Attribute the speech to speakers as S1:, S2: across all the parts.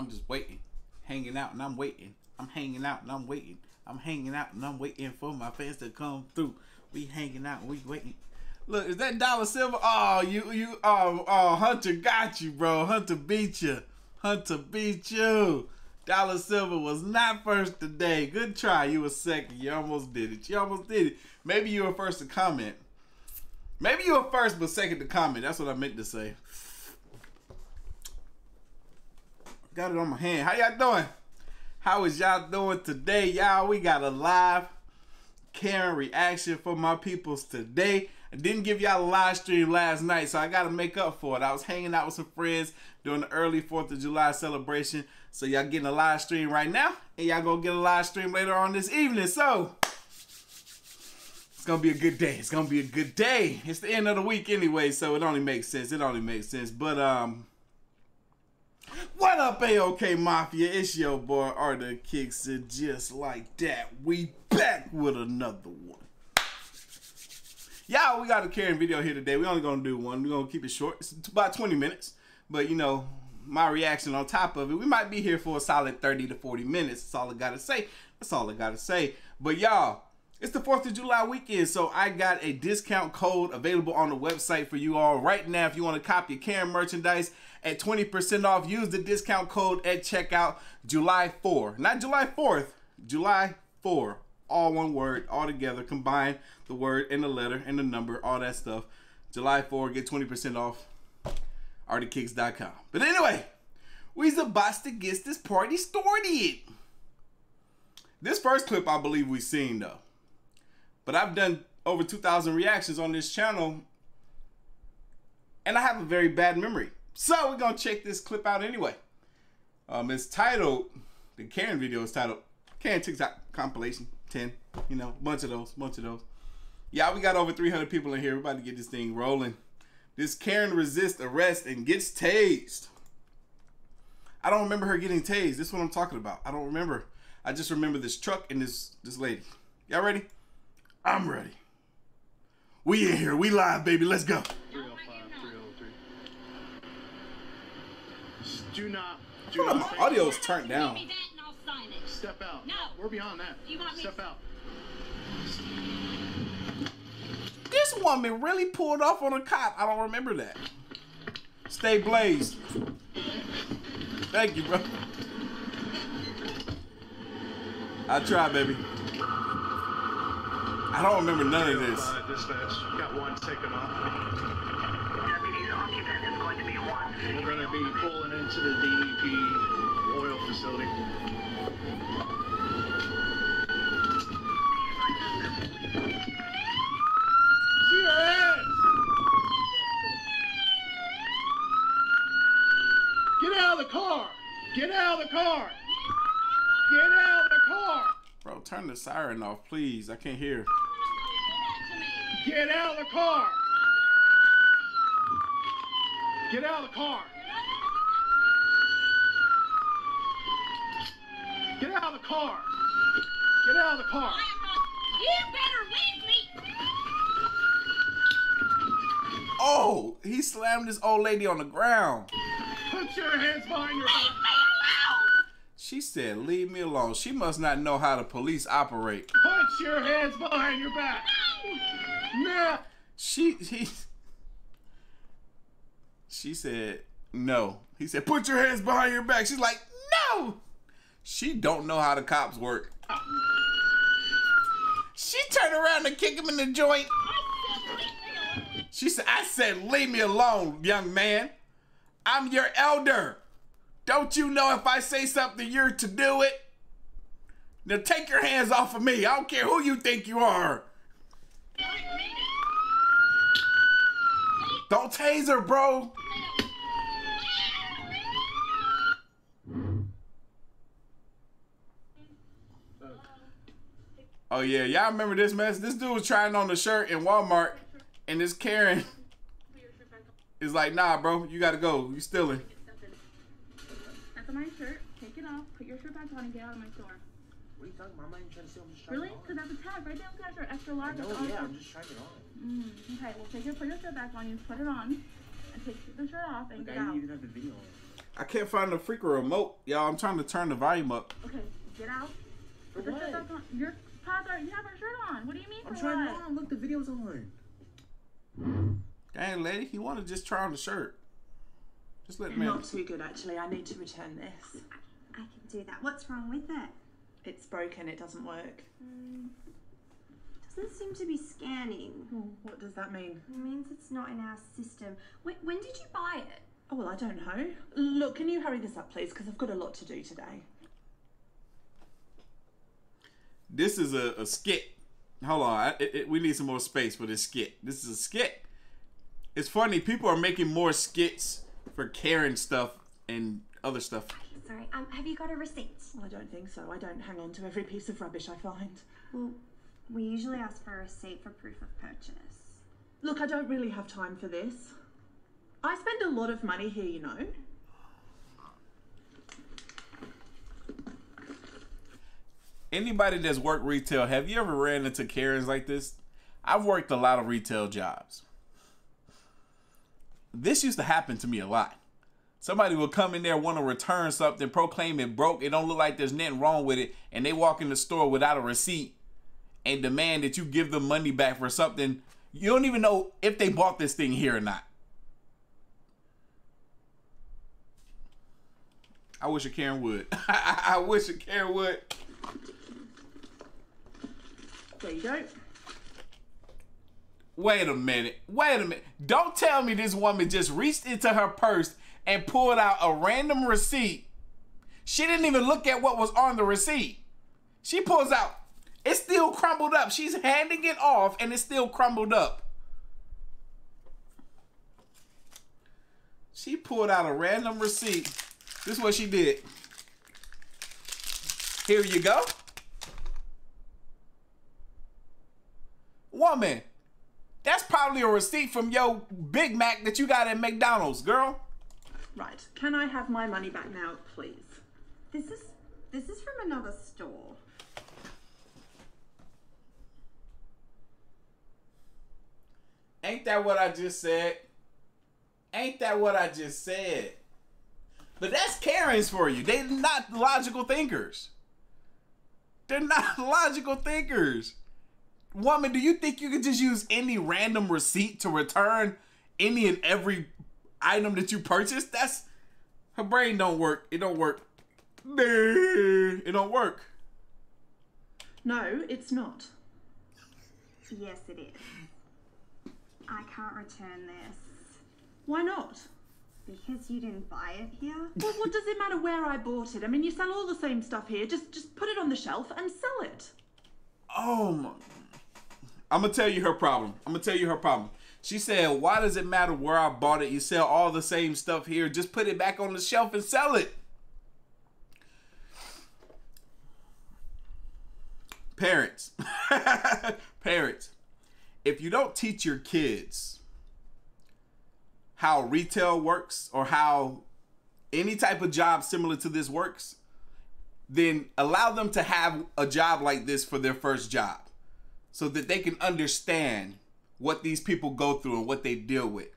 S1: I'm just waiting, hanging out, and I'm waiting. I'm hanging out and I'm waiting. I'm hanging out and I'm waiting for my fans to come through. We hanging out, we waiting. Look, is that Dollar Silver? Oh, you, you, oh, oh, Hunter got you, bro. Hunter beat you. Hunter beat you. Dollar Silver was not first today. Good try. You were second. You almost did it. You almost did it. Maybe you were first to comment. Maybe you were first, but second to comment. That's what I meant to say. Got it on my hand. How y'all doing? How is y'all doing today? Y'all, we got a live Karen reaction for my peoples today. I didn't give y'all a live stream last night, so I got to make up for it. I was hanging out with some friends during the early 4th of July celebration. So y'all getting a live stream right now, and y'all gonna get a live stream later on this evening. So it's gonna be a good day. It's gonna be a good day. It's the end of the week anyway, so it only makes sense. It only makes sense. But um, what up, AOK Mafia? It's your boy Artofkickz it just like that. We back with another one. Y'all, we got a Karen video here today. we only gonna do one. We're gonna keep it short. It's about 20 minutes. But you know, my reaction on top of it, we might be here for a solid 30 to 40 minutes. That's all I gotta say. That's all I gotta say. But y'all, it's the 4th of July weekend, so I got a discount code available on the website for you all right now. If you want to copy Karen merchandise at 20% off, use the discount code at checkout July 4. Not July 4th, July 4. All one word, all together, combine the word and the letter and the number, all that stuff. July 4, get 20% off artofkickz.com. But anyway, we's about to get this party started. This first clip I believe we've seen though. But I've done over 2,000 reactions on this channel, and I have a very bad memory. So we're gonna check this clip out anyway. Um, it's titled, the Karen video is titled Karen TikTok compilation 10. You know, bunch of those, bunch of those. Yeah, we got over 300 people in here. We're about to get this thing rolling. This Karen resists arrest and gets tased. I don't remember her getting tased. This is what I'm talking about. I don't remember. I just remember this truck and this this lady. Y'all ready? I'm ready. We in here. We live, baby. Let's go.
S2: Do not.
S1: Do not my audio's turned down.
S2: Step out. No. We're beyond that. You want Step me? out.
S1: This woman really pulled off on a cop. I don't remember that. Stay blazed. Thank you, bro. I try, baby. I don't remember none of this.
S2: Uh, dispatch, got one taken off.
S3: Deputy's occupant is going to be one.
S2: We're going to be pulling into the DEP oil facility. See! Get out of the car! Get out of the car! Get out of the car!
S1: Bro, turn the siren off, please. I can't hear.
S2: Get out of the car! Get out of the car! Get out of the car! Get out of the car!
S3: You better leave me!
S1: Oh, he slammed this old lady on the ground.
S2: Put your hands behind your back!
S1: She said, leave me alone. She must not know how the police operate.
S2: Put your hands behind your back! Nah!
S1: She he She said, no. He said, put your hands behind your back. She's like, no. She don't know how the cops work. She turned around and kick him in the joint. She said, I said, leave me alone, young man. I'm your elder. Don't you know if I say something, you're to do it? Now take your hands off of me. I don't care who you think you are. Don't tase her, bro. Oh yeah, y'all remember this mess? This dude was trying on the shirt in Walmart, and this Karen is like, "Nah, bro, you gotta go. You stealing."
S4: That's my shirt. Take it off. Put your shirt back on and get out of my store.
S5: What are you talking about? I'm not even trying to steal. I'm just trying
S4: Really?
S5: it on.
S4: Because that's a tag right there on the shirt. Extra large.
S5: No,
S4: that's
S5: yeah,
S4: it
S5: I'm just trying it on.
S4: Mm, okay, well, take your, put your shirt back on. You put it on. And take the shirt off and
S5: Look,
S4: get
S5: I
S4: out.
S5: didn't even have the video on.
S1: I can't find the freaking remote, y'all. I'm trying to turn the volume up.
S4: Okay, get out. Put the
S5: what?
S4: shirt back on. Your father, you have our shirt on. What do you mean
S5: I'm
S4: for
S5: trying
S4: what?
S5: on. Look, the video's on.
S1: Dang, lady, you want to just try on the shirt? Just let me.
S6: Not too good, actually. I need to return this.
S7: I can do that. What's wrong with it?
S6: It's broken. It doesn't work.
S7: Doesn't seem to be scanning.
S6: What does that mean?
S7: It means it's not in our system. When, when did you buy it?
S6: Oh, well, I don't know. Look, can you hurry this up, please? Because I've got a lot to do today.
S1: This is a, a skit. Hold on, I, it, it- we need some more space for this skit. This is a skit. It's funny. People are making more skits for Karen stuff and other stuff.
S7: Sorry, um, have you got a receipt?
S6: I don't think so. I don't hang on to every piece of rubbish I find.
S7: Well, we usually ask for a receipt for proof of purchase.
S6: Look, I don't really have time for this. I spend a lot of money here, you know.
S1: Anybody that's worked retail, have you ever ran into Karens like this? I've worked a lot of retail jobs. This used to happen to me a lot. Somebody will come in there, want to return something, proclaim it broke. It don't look like there's nothing wrong with it, and they walk in the store without a receipt and demand that you give them money back for something. You don't even know if they bought this thing here or not. I wish a Karen would. I wish a Karen would.
S6: There you go.
S1: Wait a minute. Wait a minute. Don't tell me this woman just reached into her purse and pulled out a random receipt. She didn't even look at what was on the receipt. She pulls out. It's still crumbled up. She's handing it off and it's still crumbled up. She pulled out a random receipt. This is what she did. Here you go. Woman, that's probably a receipt from your Big Mac that you got at McDonald's, girl.
S6: Right. Can I have my money back now, please?
S7: This is this is from another store.
S1: Ain't that what I just said? Ain't that what I just said? But that's Karens for you. They're not logical thinkers. They're not logical thinkers. Woman, do you think you could just use any random receipt to return any and every item that you purchased? That's her brain don't work. It don't work. It don't work.
S6: No, it's not.
S7: Yes, it is. I can't return this
S6: Why not?
S7: because you didn't buy it here.
S6: Well, what does it matter where I bought it? I mean, you sell all the same stuff here. Just, just put it on the shelf and sell it.
S1: Oh my. I'm gonna tell you her problem. I'm gonna tell you her problem. She said, "Why does it matter where I bought it? You sell all the same stuff here. Just put it back on the shelf and sell it." Parents, parents, if you don't teach your kids how retail works or how any type of job similar to this works, then allow them to have a job like this for their first job so that they can understand what these people go through and what they deal with.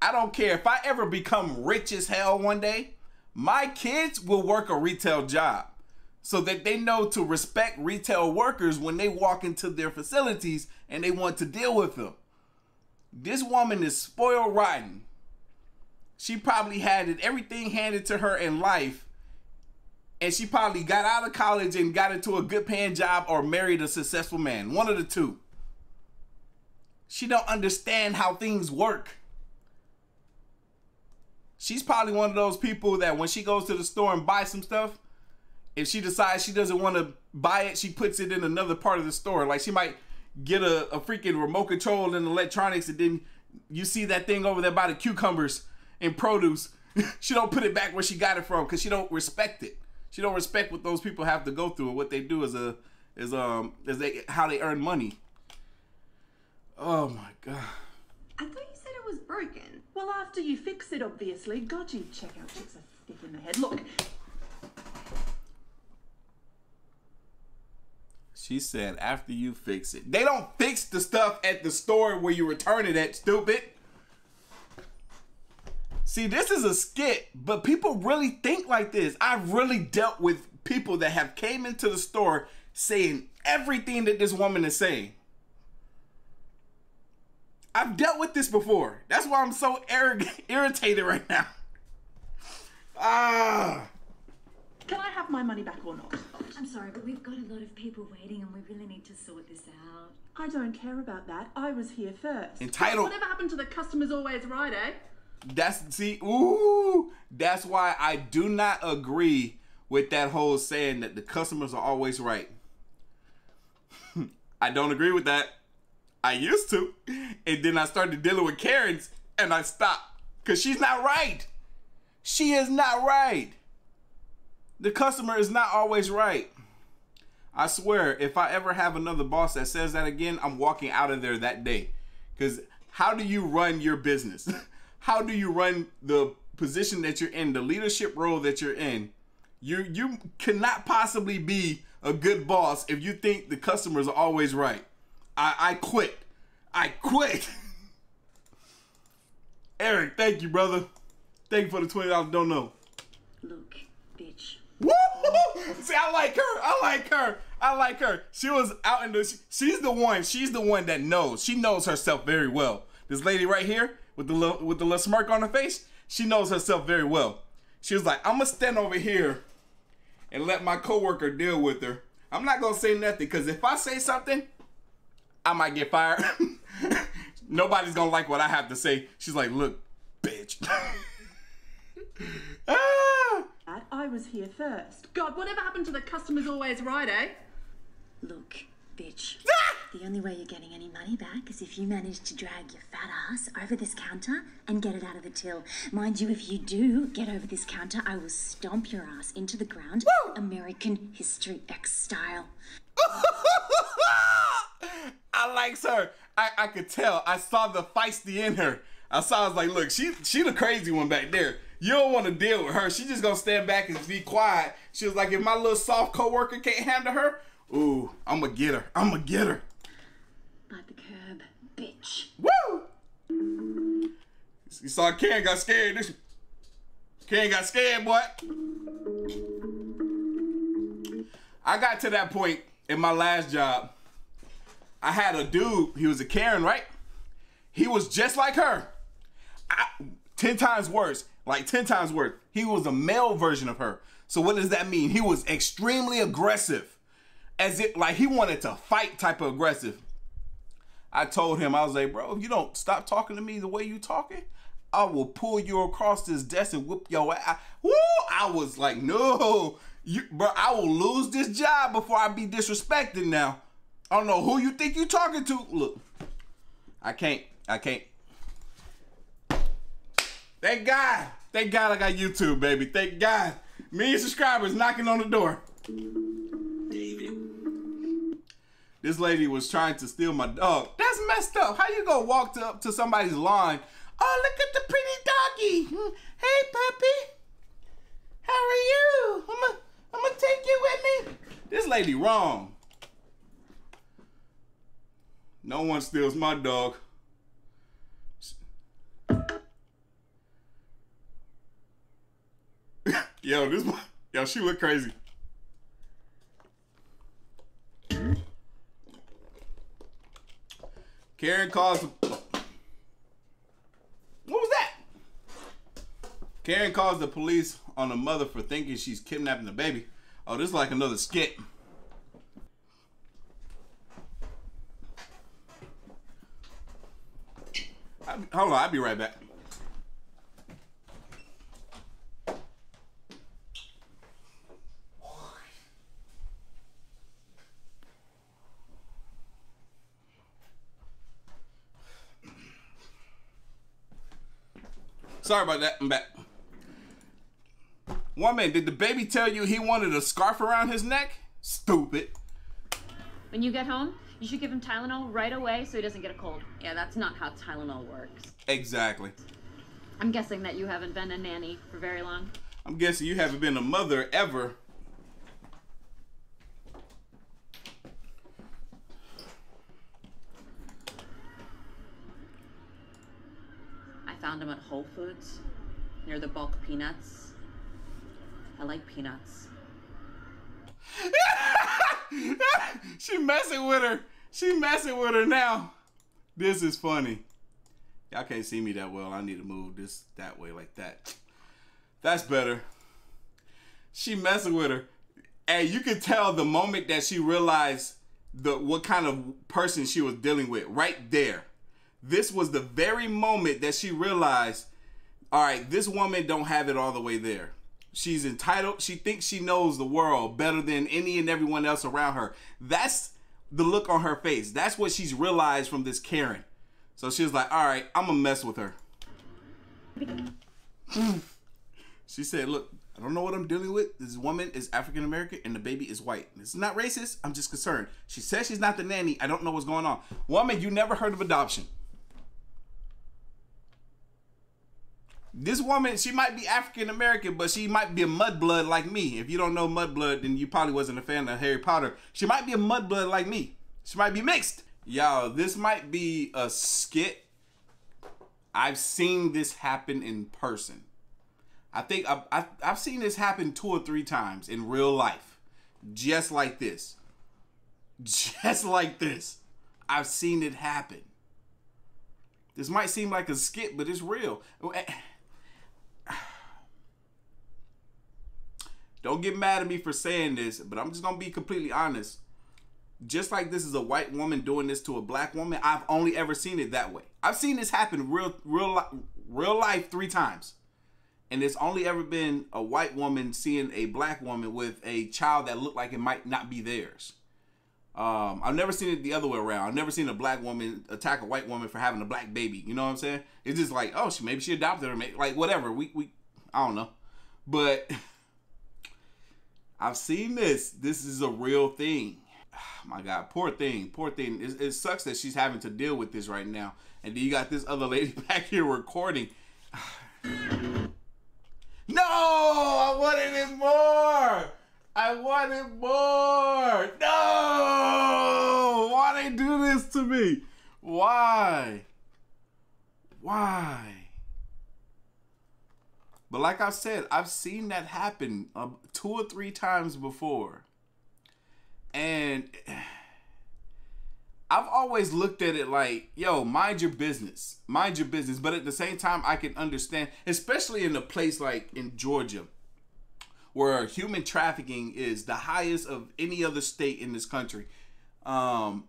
S1: I don't care if I ever become rich as hell one day, my kids will work a retail job so that they know to respect retail workers when they walk into their facilities and they want to deal with them. This woman is spoiled rotten. She probably had it, everything handed to her in life and she probably got out of college and got into a good paying job or married a successful man one of the two she don't understand how things work she's probably one of those people that when she goes to the store and buys some stuff if she decides she doesn't want to buy it she puts it in another part of the store like she might get a, a freaking remote control and electronics and then you see that thing over there by the cucumbers and produce she don't put it back where she got it from because she don't respect it she don't respect what those people have to go through and what they do as a is um is they how they earn money. Oh my god.
S7: I thought you said it was broken.
S6: Well, after you fix it, obviously. God, you check out chicks are thick in the head. Look,
S1: She said after you fix it. They don't fix the stuff at the store where you return it at, stupid. See, this is a skit, but people really think like this. I've really dealt with people that have came into the store saying everything that this woman is saying. I've dealt with this before. That's why I'm so irritated right now. Ah.
S6: Can I have my money back or not?
S8: I'm sorry, but we've got a lot of people waiting and we really need to sort this out.
S6: I don't care about that. I was here first.
S1: Entitled.
S6: Whatever happened to the customer's always right, eh?
S1: That's see, ooh, that's why I do not agree with that whole saying that the customers are always right. I don't agree with that. I used to, and then I started dealing with Karens, and I stopped because she's not right. She is not right. The customer is not always right. I swear, if I ever have another boss that says that again, I'm walking out of there that day. Because how do you run your business? how do you run the position that you're in, the leadership role that you're in? You you cannot possibly be a good boss if you think the customers are always right. I, I quit. I quit. Eric, thank you, brother. Thank you for the twenty dollars. Don't know.
S8: Look, bitch.
S1: See, I like her. I like her. I like her. She was out in the. She's the one. She's the one that knows. She knows herself very well. This lady right here with the little, with the little smirk on her face. She knows herself very well. She was like, "I'm gonna stand over here and let my coworker deal with her. I'm not gonna say nothing because if I say something, I might get fired. Nobody's gonna like what I have to say." She's like, "Look, bitch." ah!
S6: I was here first. God, whatever happened to the customer's always right, eh?
S8: Look, bitch. The only way you're getting any money back is if you manage to drag your fat ass over this counter and get it out of the till. Mind you, if you do get over this counter, I will stomp your ass into the ground, American History X style.
S1: I likes her. I, I could tell. I saw the feisty in her. I saw. I was like, look, she she the crazy one back there. You don't want to deal with her. She just gonna stand back and be quiet. She was like, if my little soft coworker can't handle her, ooh, I'm gonna get her. I'm gonna get her.
S8: Bite the curb, bitch.
S1: Woo! You saw Karen got scared. This Karen got scared, boy. I got to that point in my last job. I had a dude. He was a Karen, right? He was just like her. I, ten times worse. Like ten times worse. He was a male version of her. So what does that mean? He was extremely aggressive, as if like he wanted to fight type of aggressive. I told him, I was like, bro, if you don't stop talking to me the way you talking, I will pull you across this desk and whoop your ass. Woo! I was like, no, you, bro, I will lose this job before I be disrespected now. I don't know who you think you talking to. Look, I can't, I can't. Thank God. Thank God I got YouTube, baby. Thank God. Million subscribers knocking on the door. David. This lady was trying to steal my dog. That's messed up. How you gonna walk to, up to somebody's lawn? Oh, look at the pretty doggy. Hmm. Hey, puppy. How are you? I'm gonna, I'm gonna take you with me. This lady wrong. No one steals my dog. yo, this yo, she look crazy. Karen calls. Oh. What was that? Karen calls the police on the mother for thinking she's kidnapping the baby. Oh, this is like another skit. I, hold on, I'll be right back. Sorry about that. I'm back. Woman, did the baby tell you he wanted a scarf around his neck? Stupid.
S9: When you get home, you should give him Tylenol right away so he doesn't get a cold.
S10: Yeah, that's not how Tylenol works.
S1: Exactly.
S9: I'm guessing that you haven't been a nanny for very long.
S1: I'm guessing you haven't been a mother ever.
S10: Found them at Whole Foods. near the bulk peanuts. I like peanuts.
S1: she messing with her. She messing with her now. This is funny. Y'all can't see me that well. I need to move this that way like that. That's better. She messing with her. And you can tell the moment that she realized the what kind of person she was dealing with right there. This was the very moment that she realized, all right, this woman don't have it all the way there. She's entitled. She thinks she knows the world better than any and everyone else around her. That's the look on her face. That's what she's realized from this Karen. So she was like, all right, I'm gonna mess with her. she said, look, I don't know what I'm dealing with. This woman is African American and the baby is white. This is not racist. I'm just concerned. She says she's not the nanny. I don't know what's going on. Woman, you never heard of adoption. This woman, she might be African American, but she might be a mudblood like me. If you don't know mudblood, then you probably wasn't a fan of Harry Potter. She might be a mudblood like me. She might be mixed. Y'all, this might be a skit. I've seen this happen in person. I think I've, I've, I've seen this happen two or three times in real life. Just like this. Just like this. I've seen it happen. This might seem like a skit, but it's real. Don't get mad at me for saying this, but I'm just gonna be completely honest. Just like this is a white woman doing this to a black woman, I've only ever seen it that way. I've seen this happen real, real, real life three times, and it's only ever been a white woman seeing a black woman with a child that looked like it might not be theirs. Um, I've never seen it the other way around. I've never seen a black woman attack a white woman for having a black baby. You know what I'm saying? It's just like, oh, she maybe she adopted her, maybe, like whatever. We we, I don't know, but I've seen this. This is a real thing. my God, poor thing, poor thing. It, it sucks that she's having to deal with this right now, and then you got this other lady back here recording. no, I wanted it more. I wanted more. No, why they do this to me? Why? Why? But like I said, I've seen that happen uh, two or three times before. And I've always looked at it like, yo, mind your business. Mind your business. But at the same time, I can understand, especially in a place like in Georgia, where human trafficking is the highest of any other state in this country. Um,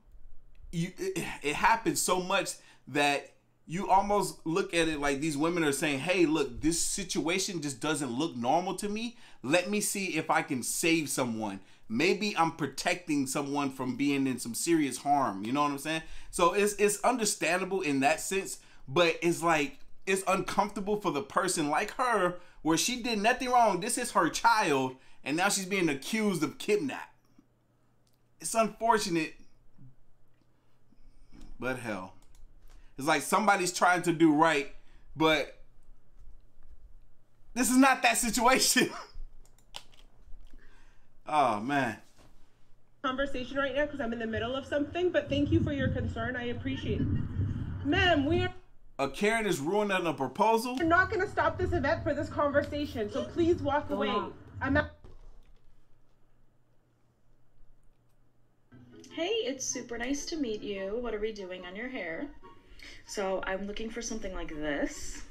S1: you, it, it happens so much that you almost look at it like these women are saying, hey, look, this situation just doesn't look normal to me. Let me see if I can save someone. Maybe I'm protecting someone from being in some serious harm. You know what I'm saying? So it's it's understandable in that sense, but it's like it's uncomfortable for the person like her where she did nothing wrong. This is her child, and now she's being accused of kidnap. It's unfortunate, but hell. It's like somebody's trying to do right, but this is not that situation. oh man.
S11: Conversation right now because I'm in the middle of something, but thank you for your concern. I appreciate it. Ma'am, we are
S1: A Karen is ruining a proposal.
S11: we're not gonna stop this event for this conversation, so please walk away. I'm not
S12: Hey, it's super nice to meet you. What are we doing on your hair? So I'm looking for something like this.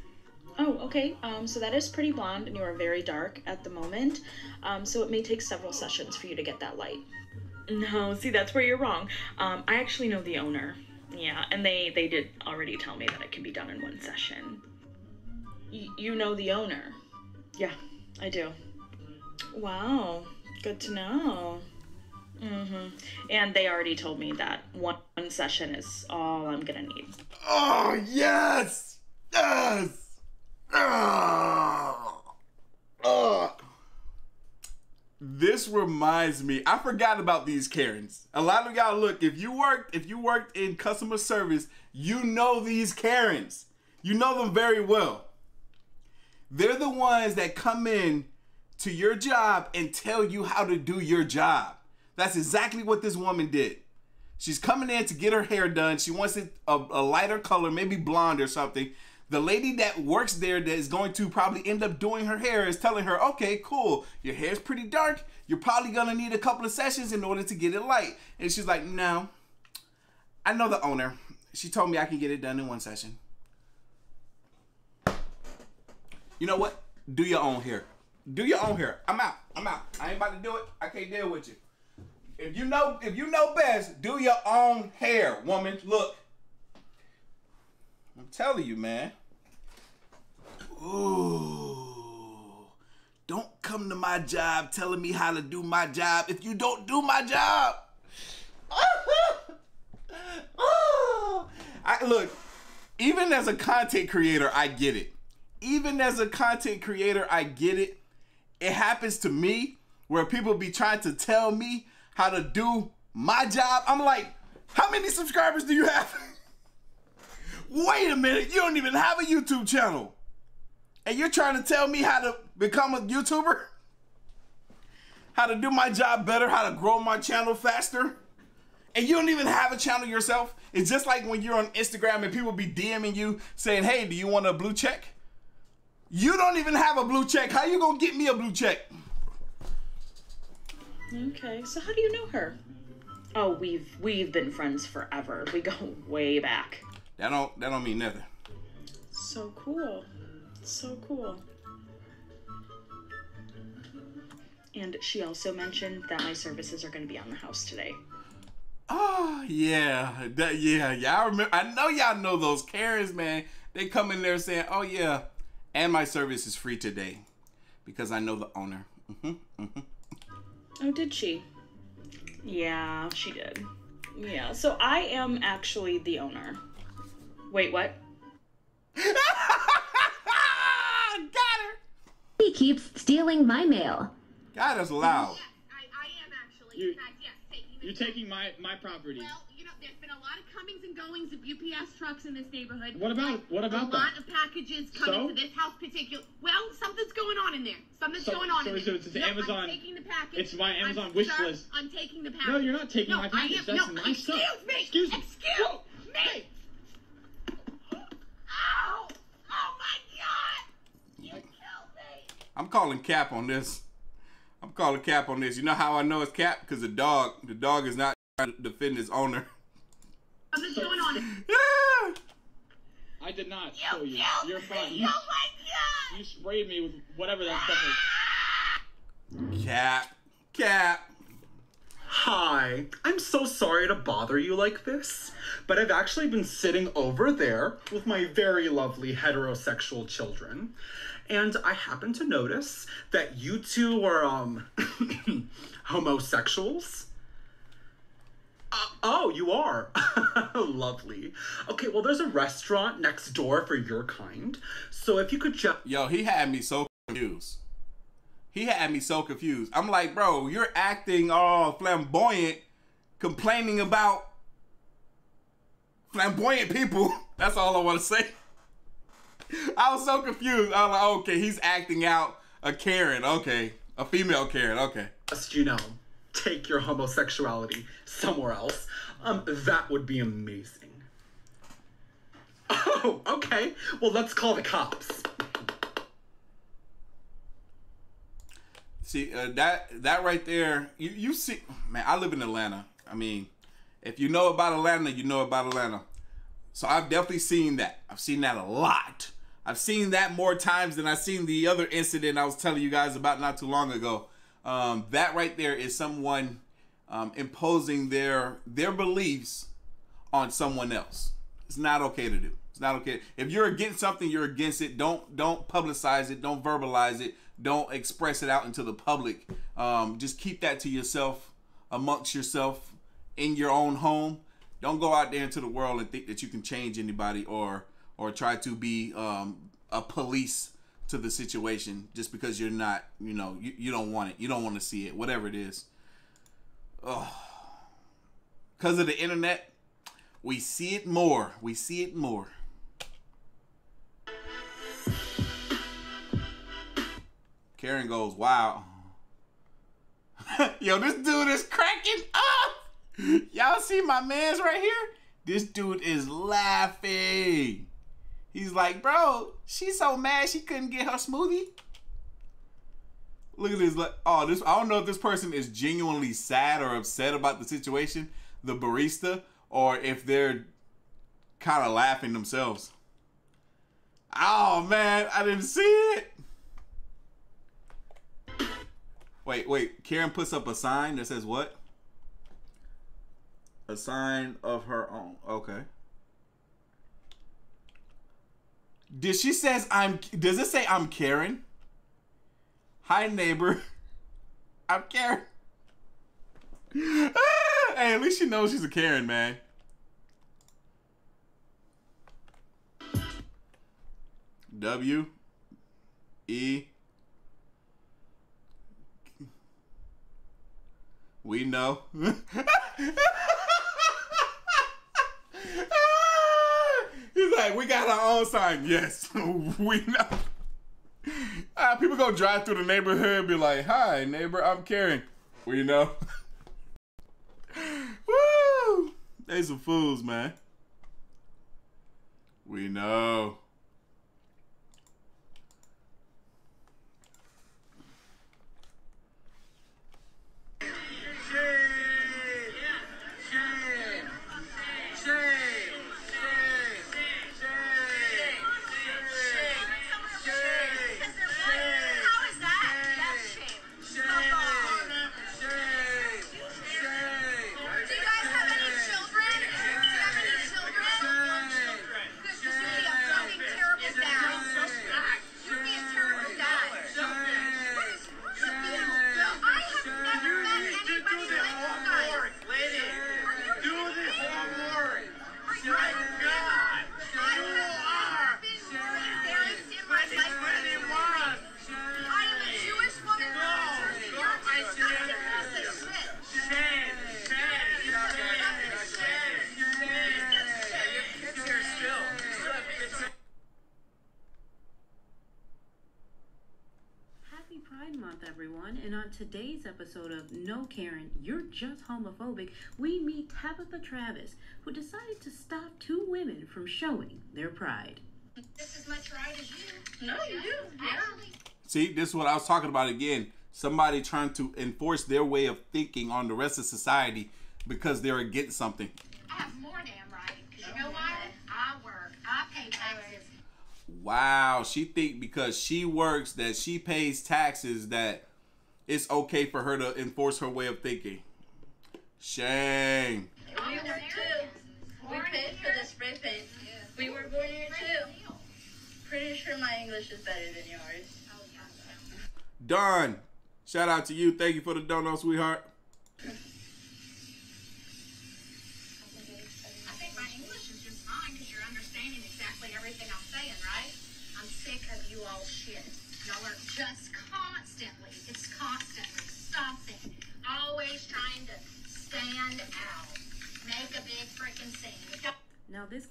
S12: Oh, okay. Um, so that is pretty blonde, and you are very dark at the moment. Um, so it may take several sessions for you to get that light. No, see, that's where you're wrong. Um, I actually know the owner. Yeah, and they they did already tell me that it can be done in one session. Y- you know the owner? Yeah, I do. Wow, good to know. Mm-hmm. And they already told me that one session is all I'm gonna need.
S1: Oh yes, yes. Ah. Ah. This reminds me. I forgot about these Karens. A lot of y'all look. If you worked, if you worked in customer service, you know these Karens. You know them very well. They're the ones that come in to your job and tell you how to do your job. That's exactly what this woman did. She's coming in to get her hair done. She wants it a, a lighter color, maybe blonde or something. The lady that works there that is going to probably end up doing her hair is telling her, okay, cool, your hair's pretty dark. You're probably gonna need a couple of sessions in order to get it light. And she's like, no, I know the owner. She told me I can get it done in one session. You know what? Do your own hair. Do your own hair. I'm out. I'm out. I ain't about to do it. I can't deal with you. If you know, if you know best, do your own hair, woman. Look. I'm telling you, man. Ooh. Don't come to my job telling me how to do my job if you don't do my job. Oh. I look, even as a content creator, I get it. Even as a content creator, I get it. It happens to me where people be trying to tell me how to do my job. I'm like, how many subscribers do you have? Wait a minute, you don't even have a YouTube channel. And you're trying to tell me how to become a YouTuber? How to do my job better, how to grow my channel faster? And you don't even have a channel yourself? It's just like when you're on Instagram and people be DMing you saying, hey, do you want a blue check? You don't even have a blue check. How you gonna get me a blue check?
S12: Okay, so how do you know her? Oh, we've we've been friends forever. We go way back.
S1: That don't that don't mean nothing.
S12: So cool. So cool. And she also mentioned that my services are going to be on the house today.
S1: Oh yeah, that, yeah, y'all remember? I know y'all know those Karens, man. They come in there saying, "Oh yeah, and my service is free today," because I know the owner. Mm-hmm, mm-hmm.
S12: Oh, did she? Yeah, she did. Yeah, so I am actually the owner. Wait, what?
S1: Got her.
S13: He keeps stealing my mail.
S1: God, that's loud.
S2: I, I am You, you're taking my my property.
S14: Well, you know, there's been a lot of comings and goings of UPS trucks in this neighborhood.
S2: What about- what about
S14: a
S2: that?
S14: lot of packages coming
S2: So?
S14: to this house particular? Well, something's going on in there. Something's
S2: So-
S14: going on
S2: so
S14: in
S2: it's-
S14: there.
S2: it's
S14: No,
S2: Amazon-
S14: I'm taking the package.
S2: it's my Amazon
S14: I'm,
S2: wish
S14: sir,
S2: list.
S14: I'm taking the package.
S2: No, you're not taking
S14: no,
S2: my
S14: I
S2: package.
S14: am,
S2: That's
S14: no,
S2: my
S14: excuse
S2: stuff.
S14: me.
S2: Excuse me.
S14: Excuse me. Ow! Oh my God! You killed me.
S1: I'm calling cap on this. I'm calling cap on this. You know how I know it's cap? Because the dog, the dog is not trying to defend his owner.
S14: Something's going on.
S1: Yeah.
S2: I did not show you.
S14: killed
S2: You're
S14: me.
S2: fine.
S14: Oh
S2: You,
S14: my God!
S2: you sprayed me with whatever that stuff is.
S1: Cap, cap.
S15: Hi, I'm so sorry to bother you like this, but I've actually been sitting over there with my very lovely heterosexual children, and I happen to notice that you two are, um, homosexuals. Uh, oh, you are? Lovely. Okay, well, there's a restaurant next door for your kind, so if you could just.
S1: Yo, he had me so confused. He had me so confused. I'm like, bro, you're acting all flamboyant, complaining about flamboyant people. That's all I want to say. I was so confused. I was like, okay, he's acting out a Karen. Okay, a female Karen. Okay.
S15: just, you know, take your homosexuality somewhere else, um, that would be amazing. Oh, okay. Well, let's call the cops.
S1: See uh, that that right there, you you see, man. I live in Atlanta. I mean, if you know about Atlanta, you know about Atlanta. So I've definitely seen that. I've seen that a lot. I've seen that more times than I've seen the other incident I was telling you guys about not too long ago. Um, that right there is someone um, imposing their their beliefs on someone else. It's not okay to do. It's not okay. If you're against something, you're against it. Don't don't publicize it. Don't verbalize it. Don't express it out into the public. Um, just keep that to yourself, amongst yourself, in your own home. Don't go out there into the world and think that you can change anybody or or try to be um, a police to the situation just because you're not, you know, you, you don't want it. You don't want to see it, whatever it is. Oh. Because of the internet, we see it more. We see it more. Karen goes, wow. Yo, this dude is cracking up. Y'all see my man's right here? This dude is laughing. He's like, bro, she's so mad she couldn't get her smoothie. Look at this. Oh, this. I don't know if this person is genuinely sad or upset about the situation, the barista, or if they're kind of laughing themselves. Oh man, I didn't see it. Wait, wait. Karen puts up a sign that says what? A sign of her own. Okay. Did she says I'm does it say I'm Karen? Hi neighbor. I'm Karen. hey, at least she knows she's a Karen, man. W E We know. like, we got our own sign. Yes, we know. Uh, people go drive through the neighborhood be like, hi, neighbor, I'm Karen. We know. Woo! They some fools, man. We know.
S16: Today's episode of No Karen, You're Just Homophobic, we meet Tabitha Travis, who decided to stop two women from showing their pride.
S14: Just as much right as you. No, you do. Actually,
S1: See, this is what I was talking about again. Somebody trying to enforce their way of thinking on the rest of society because they're against something.
S14: I have more damn right. Because you know what? I work. I pay taxes.
S1: Wow, she think because she works that she pays taxes that it's okay for her to enforce her way of thinking. Shame.
S17: We work too. We paid for the spray paint. We were born here too. Pretty sure my English is better than yours.
S1: Done. Shout out to you. Thank you for the dono, sweetheart.
S14: To stand out, make a big freaking scene.
S16: Now, this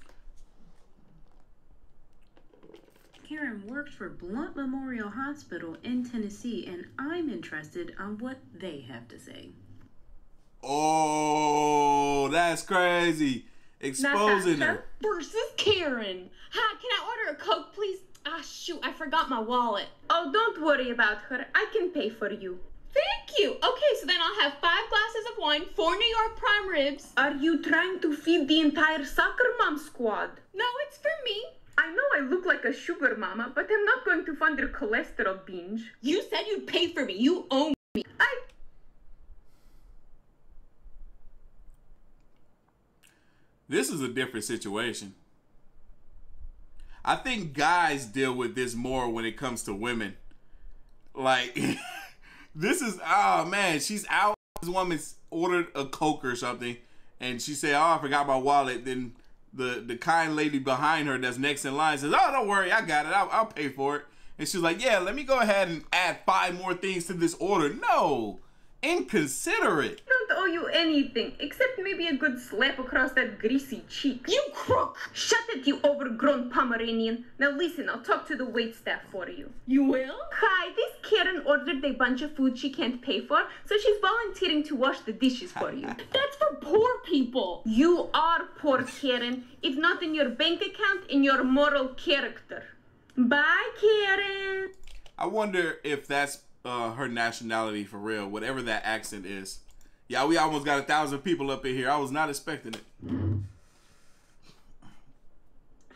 S16: Karen worked for Blount Memorial Hospital in Tennessee, and I'm interested on what they have to say.
S1: Oh, that's crazy. Exposing her.
S18: versus Karen. Hi, can I order a Coke, please? Ah, shoot, I forgot my wallet. Oh, don't worry about her. I can pay for you. Thank you. Okay, so then I'll have five glasses of wine, four New York prime ribs. Are you trying to feed the entire soccer mom squad? No, it's for me. I know I look like a sugar mama, but I'm not going to fund your cholesterol binge. You said you'd pay for me. You owe me. I
S1: This is a different situation. I think guys deal with this more when it comes to women. Like, this is, oh man, she's out. This woman's ordered a Coke or something, and she said, Oh, I forgot my wallet. Then the, the kind lady behind her that's next in line says, Oh, don't worry, I got it. I'll, I'll pay for it. And she's like, Yeah, let me go ahead and add five more things to this order. No, inconsiderate.
S18: Don't owe you anything, except maybe a good slap across that greasy cheek. You crook! Shut it, you overgrown Pomeranian. Now listen, I'll talk to the wait staff for you. You will? Hi, this Karen ordered a bunch of food she can't pay for, so she's volunteering to wash the dishes for you. That's for poor people. You are poor, Karen. If not in your bank account, in your moral character. Bye, Karen.
S1: I wonder if that's uh, her nationality for real, whatever that accent is. Yeah, we almost got a thousand people up in here. I was not expecting it.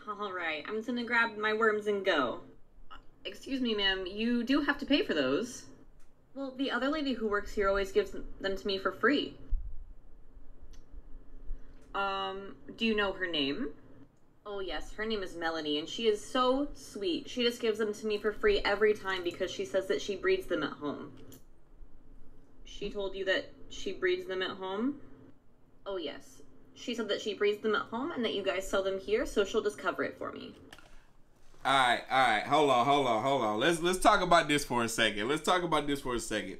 S10: All right, I'm just gonna grab my worms and go. Excuse me, ma'am, you do have to pay for those. Well, the other lady who works here always gives them to me for free. Um, do you know her name? Oh, yes, her name is Melanie, and she is so sweet. She just gives them to me for free every time because she says that she breeds them at home. She told you that she breeds them at home? Oh, yes. She said that she breeds them at home and that you guys sell them here, so she'll just cover it for me.
S1: All right, all right. Hold on, hold on, hold on. Let's let's talk about this for a second. Let's talk about this for a second.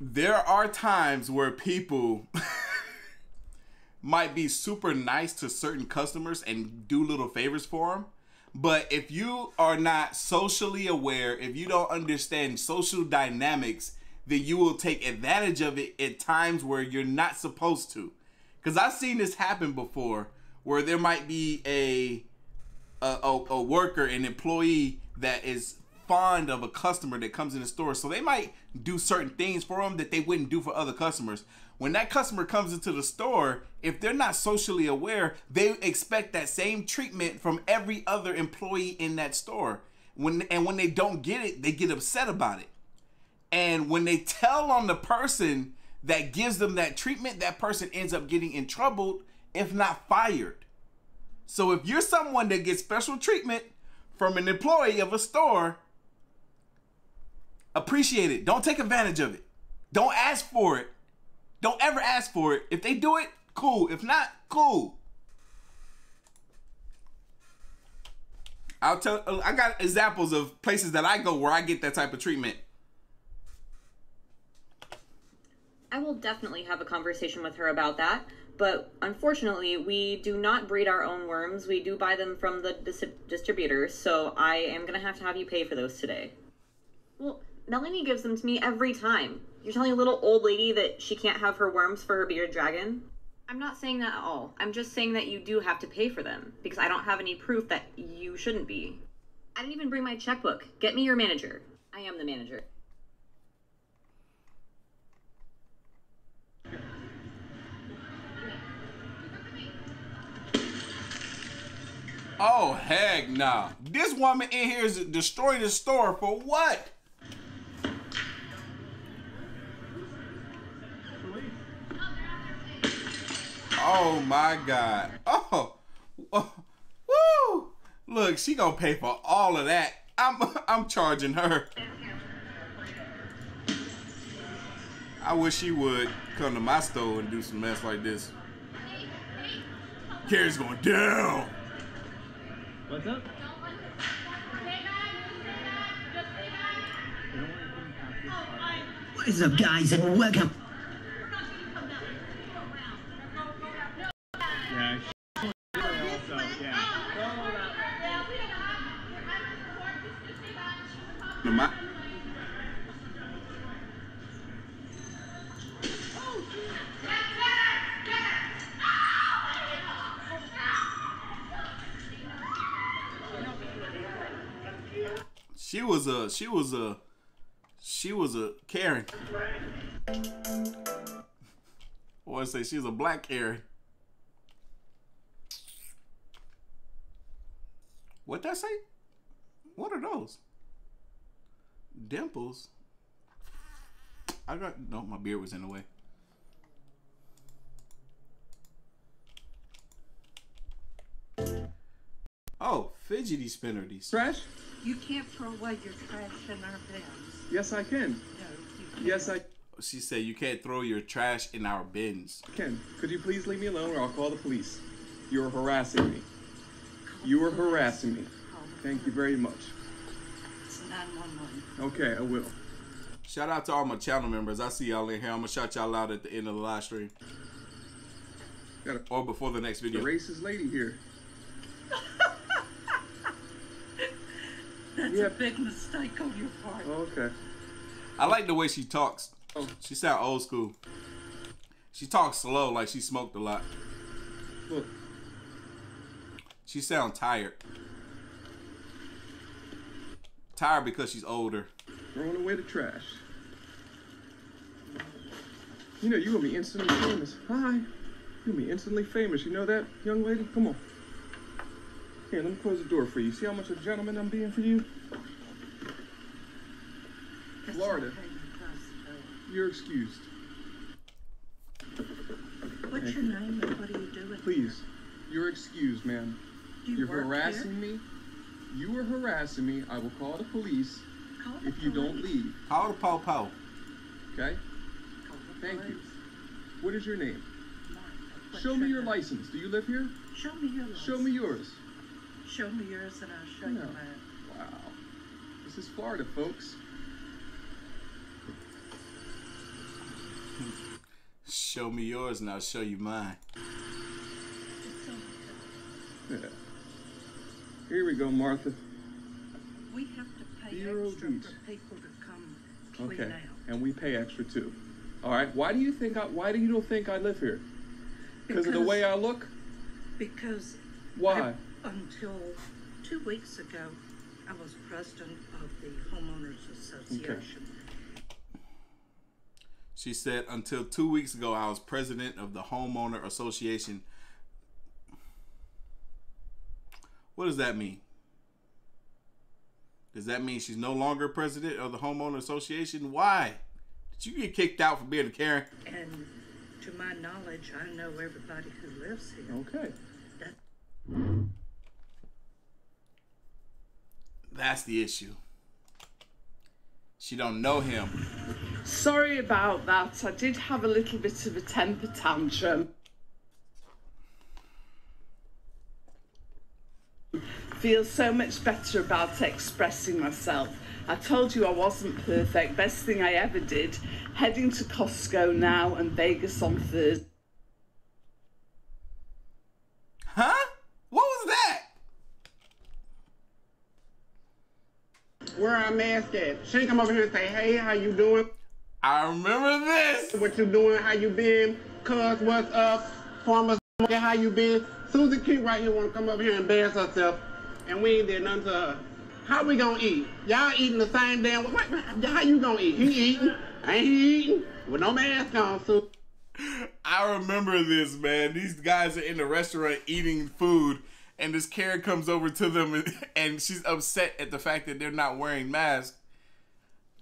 S1: There are times where people might be super nice to certain customers and do little favors for them. But if you are not socially aware, if you don't understand social dynamics, then you will take advantage of it at times where you're not supposed to. Because I've seen this happen before where there might be a a, a, a worker, an employee that is fond of a customer that comes in the store. So they might do certain things for them that they wouldn't do for other customers. When that customer comes into the store, if they're not socially aware, they expect that same treatment from every other employee in that store. When and when they don't get it, they get upset about it. And when they tell on the person that gives them that treatment, that person ends up getting in trouble, if not fired. So if you're someone that gets special treatment from an employee of a store, appreciate it. Don't take advantage of it. Don't ask for it. Don't ever ask for it. If they do it, cool. If not, cool. I'll tell I got examples of places that I go where I get that type of treatment.
S10: I will definitely have a conversation with her about that. But unfortunately, we do not breed our own worms. We do buy them from the dis- distributors, so I am gonna have to have you pay for those today. Well, Melanie gives them to me every time. You're telling a little old lady that she can't have her worms for her bearded dragon? I'm not saying that at all. I'm just saying that you do have to pay for them because I don't have any proof that you shouldn't be. I didn't even bring my checkbook. Get me your manager. I am the manager.
S1: Oh heck nah. This woman in here is destroying the store for what? Oh my god. Oh. oh. Woo! Look, she gonna pay for all of that. I'm I'm charging her. I wish she would come to my store and do some mess like this. Carrie's going down.
S5: What's up?
S19: What is up, guys, and welcome.
S5: Yeah. Also, yeah.
S1: My, she was a she was a she was a Karen. I want to say she's a black Karen. What that say? What are those? Dimples. I got no. My beard was in the way. Oh, fidgety spinner. These
S20: Trash?
S21: You can't throw away your trash in our bins.
S20: Yes, I can. Yes, I
S1: She said you can't throw your trash in our bins.
S20: can. Could you please leave me alone or I'll call the police? You're harassing me. You are harassing me. Thank you very much.
S21: It's 911.
S20: Okay, I will.
S1: Shout out to all my channel members. I see y'all in here. I'm gonna shout y'all out at the end of the live stream. Or before the next video.
S20: The racist lady here.
S21: That's a big mistake on your part.
S20: Oh, okay.
S1: I like the way she talks. Oh. She sound old school. She talks slow, like she smoked a lot.
S20: Look.
S1: She sound tired. Tired because she's older.
S20: Throwing away the trash. You know, you will be instantly famous. Hi. You'll be instantly famous. You know that, young lady? Come on. Here, let me close the door for you. See how much of a gentleman I'm being for you? Florida. You're excused.
S21: What's your name and what are you doing?
S20: Please, you're excused, ma'am.
S21: You
S20: You're
S21: work
S20: harassing me. You are harassing me. I will call the police
S21: Call the
S20: if you don't leave.
S1: Call the po-po.
S20: Okay? Thank you. What is your name? Show me your license. Do you live here?
S21: Show me your license.
S20: Show me yours.
S21: Show me yours and I'll show you mine.
S20: Wow. This is Florida, folks.
S1: Show me yours and I'll show you mine.
S20: Yeah. Here we go, Martha.
S21: We have to pay
S20: Zero
S21: extra for people to come clean
S20: Okay.
S21: out.
S20: And we pay extra too. All right. Why do you think I? Why do you don't think I live here? Because of the way I look.
S21: Because
S20: Why?
S21: I- until two weeks ago, I was president of the homeowners association.
S1: She said, until two weeks ago, I was president of the Homeowner Association. What does that mean? Does that mean she's no longer president of the Homeowner Association? Why? Did you get kicked out for being a Karen?
S21: And to my knowledge, I know everybody who lives here.
S20: Okay.
S21: That,
S1: That's the issue. She don't know him.
S22: Sorry about that. I did have a little bit of a temper tantrum. Feel so much better about expressing myself. I told you I wasn't perfect. Best thing I ever did. Heading to Costco now and Vegas on Thursday.
S1: Huh? What was that?
S2: Where our mask at? She come over here and say, hey, how you doing?
S1: I remember this.
S2: What you doing? How you been? Cuz, what's up? Farmers, how you been? Susie King right here want to come over here and embarrass herself, and we ain't did nothing to her. How we gonna eat? Y'all eating the same damn way? How you gonna eat? He eating? Ain't he eating? With no mask on, Susie.
S1: I remember this, man. These guys are in the restaurant eating food, and this Karen comes over to them, and, and she's upset at the fact that they're not wearing masks.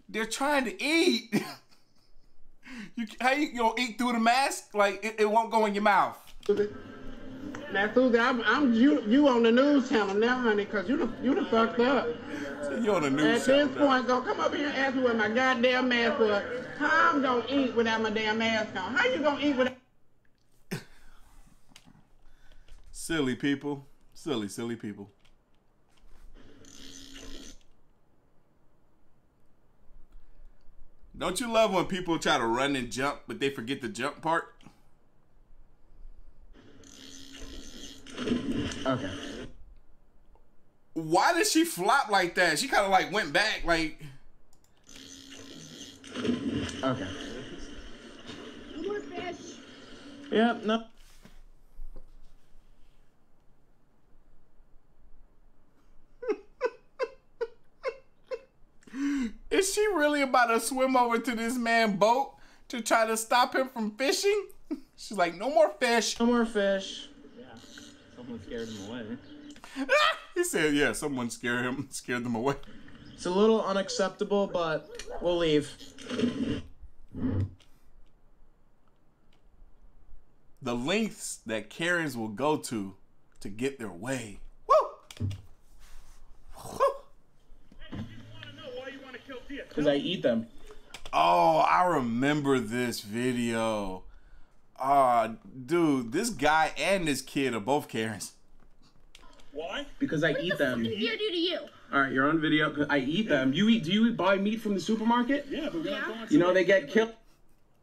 S1: They're trying to eat. you, how you, gonna eat through the mask? Like it, it won't go in your mouth.
S2: Now, Susie, I'm, I'm you, you on the news channel now, honey, cause you done, you done fucked up.
S1: You on the news
S2: At
S1: channel
S2: this
S1: now.
S2: point, go come up here and ask me where my goddamn mask was. How I'm gonna eat without my damn mask on? How you gonna eat without?
S1: Silly people. Silly, silly people. Don't you love when people try to run and jump, but they forget the jump part?
S20: Okay.
S1: Why did she flop like that? She kind of like went back, like.
S20: Okay.
S2: More fish.
S20: Yep. No.
S1: Is she really about to swim over to this man boat to try to stop him from fishing? She's like, no more fish.
S20: No more fish.
S5: Yeah. Someone scared him away.
S1: he said, yeah, someone scared him, scared them away.
S23: It's a little unacceptable, but we'll leave.
S1: The lengths that Karens will go to to get their way.
S23: Because I eat them.
S1: Oh, I remember this video. Ah, dude, this guy and this kid are both Karens.
S20: Why? Because I eat them.
S18: What did deer do to you?
S20: All right, you're on video. I eat them. You eat? Do you buy meat from the supermarket?
S1: Yeah, but we're
S18: Yeah.
S20: You know they get killed.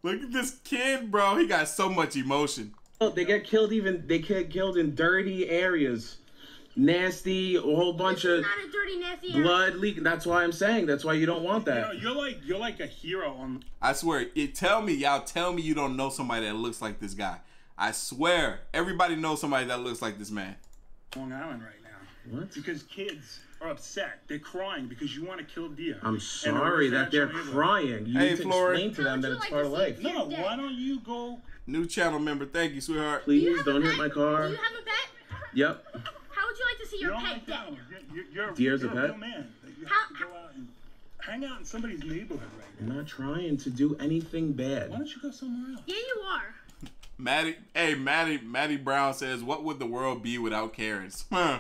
S1: Look at this kid, bro. He got so much emotion.
S20: Oh, they get killed even. They get killed in dirty areas, nasty. A whole bunch of
S18: Not a dirty, nasty
S20: blood leaking. That's why I'm saying. That's why you don't want
S1: You
S20: that.
S1: know,
S24: You're like you're like a hero on.
S1: I swear, it tell me, y'all tell me you don't know somebody that looks like this guy. I swear, everybody knows somebody that looks like this man.
S24: Long Island right now.
S20: What?
S24: Because kids are upset. They're crying because you want to kill deer.
S20: I'm
S24: And
S20: sorry that they're crying. You
S1: Hey,
S20: need to
S1: Flora.
S20: explain to them that it's part of life.
S24: No, why don't you go?
S1: New channel member, thank you, sweetheart.
S20: Please don't hit my car.
S18: Do you have a pet?
S20: Yep.
S18: How would you like to see your
S24: You're
S18: pet
S24: like
S18: dead?
S24: that. You're, you're,
S20: Deer's a
S24: you're
S20: pet?
S24: man. You have to go out and hang out in somebody's neighborhood right now.
S20: I'm not trying to do anything bad.
S24: Why don't you go somewhere else?
S18: Yeah, you are.
S1: Maddie, hey, Maddie, Maddie Brown says, "What would the world be without Karens? Huh?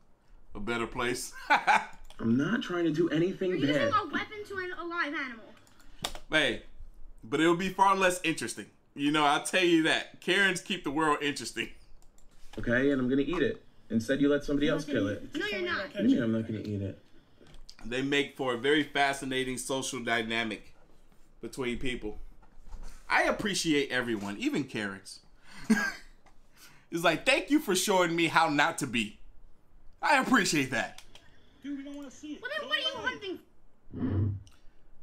S1: A better place."
S20: I'm not trying to do anything
S18: You're
S20: bad.
S18: using a weapon to an alive animal.
S1: hey, but it'll be far less interesting. You know, I'll tell you that. Karens keep the world interesting.
S20: Okay, and I'm gonna eat it. Instead, you let somebody else kill it.
S18: No, you're not.
S20: What do you mean I'm not gonna eat it?
S1: They make for a very fascinating social dynamic between people. I appreciate everyone, even Karens. it's like, thank you for showing me how not to be. I appreciate that.
S24: Dude, we don't want to see it.
S18: Well, then what are you hunting?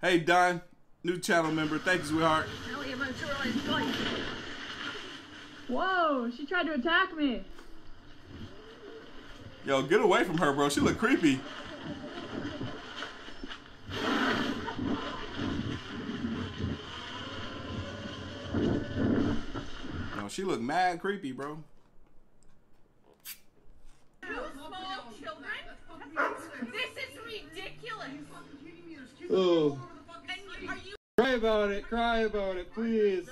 S1: Hey, Don, new channel member. Thank you, sweetheart.
S25: Whoa, she tried to attack me.
S1: Yo, get away from her, bro. She look creepy. Yo, she look mad creepy, bro.
S20: Oh. Cry about it. Cry about it, please.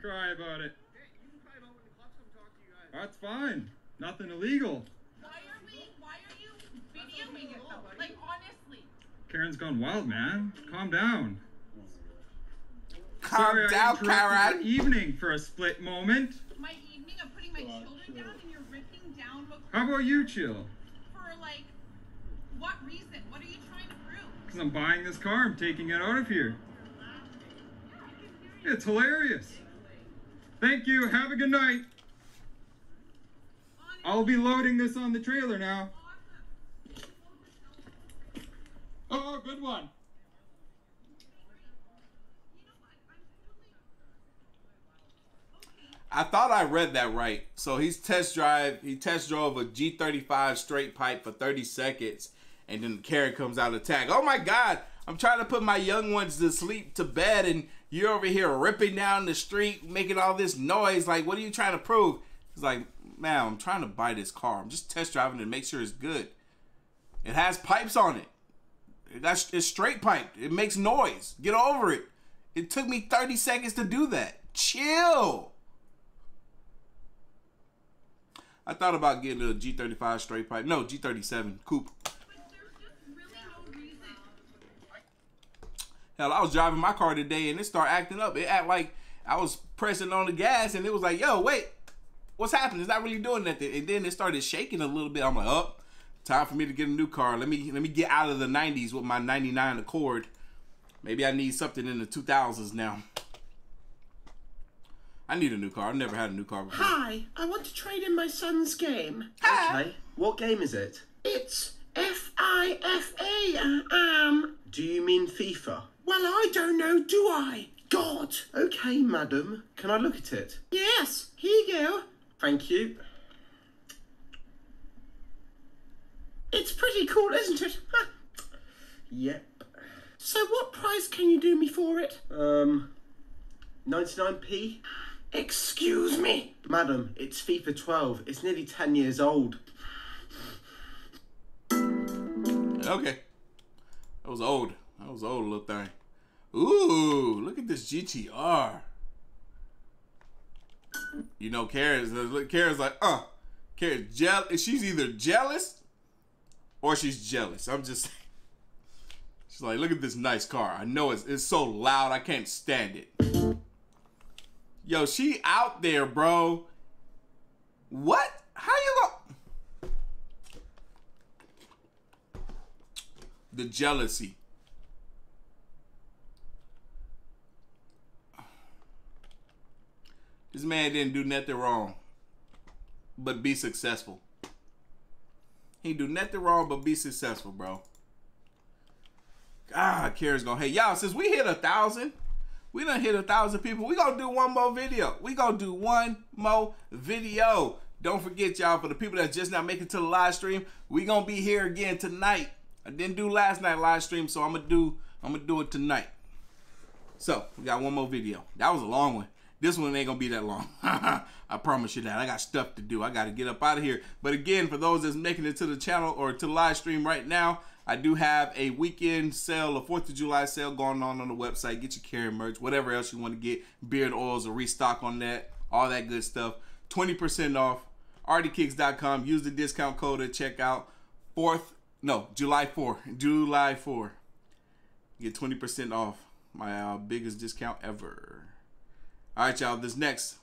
S20: Cry about it. That's fine. Nothing illegal.
S25: why are we why are you videoing it though? Like honestly.
S20: Karen's gone wild, man. Calm down.
S1: Calm
S20: Sorry, I
S1: down,
S20: interrupted
S1: Karen.
S20: your evening for a split moment.
S25: My evening of putting my children down and you're ripping down what
S20: How about you chill?
S25: for like what reason? What are you trying to prove?
S20: Because I'm buying this car. I'm taking it out of here. It's hilarious. Thank you. Have a good night. I'll be loading this on the trailer now. Oh, good one.
S1: I thought I read that right. So he's test drive. He test drove a G35 straight pipe for 30 seconds, and then Karen comes out attack. Oh my God! I'm trying to put my young ones to sleep to bed, and you're over here ripping down the street, making all this noise. Like, what are you trying to prove? He's like, man, I'm trying to buy this car. I'm just test driving to make sure it's good. It has pipes on it. Got, it's straight pipe. It makes noise. Get over it. It took me 30 seconds to do that. Chill. I thought about getting a G35 straight pipe. No, G37 coupe. Hell, I was driving my car today and it started acting up. It act like I was pressing on the gas and it was like, yo, wait, what's happening? It's not really doing nothing. And then it started shaking a little bit. I'm like, oh, time for me to get a new car. Let me let me get out of the 90s with my 99 Accord. Maybe I need something in the 2000s now. I need a new car. I've never had a new car before.
S26: Hi, I want to trade in my son's game.
S27: Okay. What game is it?
S26: It's F I F A. Um.
S27: Do you mean FIFA?
S26: Well, I don't know, do I? God.
S27: Okay, madam. Can I look at it?
S26: Yes. Here you go.
S27: Thank you.
S26: It's pretty cool, isn't it?
S27: Yep.
S26: So, what price can you do me for it?
S27: Um, 99p?
S26: Excuse me.
S27: Madam, it's FIFA 12. It's nearly 10 years old.
S1: Okay. That was old. That was old little thing. Ooh, look at this GTR. You know, Kara's look, Kara's like, uh, Kara's jealous. She's either jealous or she's jealous. I'm just. She's like, look at this nice car. I know it's it's so loud. I can't stand it. Yo, she out there, bro. What? How you go? The jealousy. This man didn't do nothing wrong, but be successful. He do nothing wrong but be successful, bro. God, Kara's gonna hey y'all. Since we hit a thousand, we done hit a thousand people. We gonna do one more video. We gonna do one more video. Don't forget, y'all, for the people that just not making it to the live stream, we gonna be here again tonight. I didn't do last night live stream, so I'm gonna do I'm gonna do it tonight. So we got one more video. That was a long one. This one ain't gonna be that long. I promise you that. I got stuff to do. I gotta get up out of here. But again, for those that's making it to the channel or to live stream right now, I do have a weekend sale, a 4th of July sale going on on the website. Get your Karen merch, whatever else you want to get. Beard oils, or restock on that, all that good stuff. 20% off. artofkickz.com. Use the discount code at checkout. 4th, no, July 4. July 4. Get 20% off. My uh, biggest discount ever. All right, y'all. This next,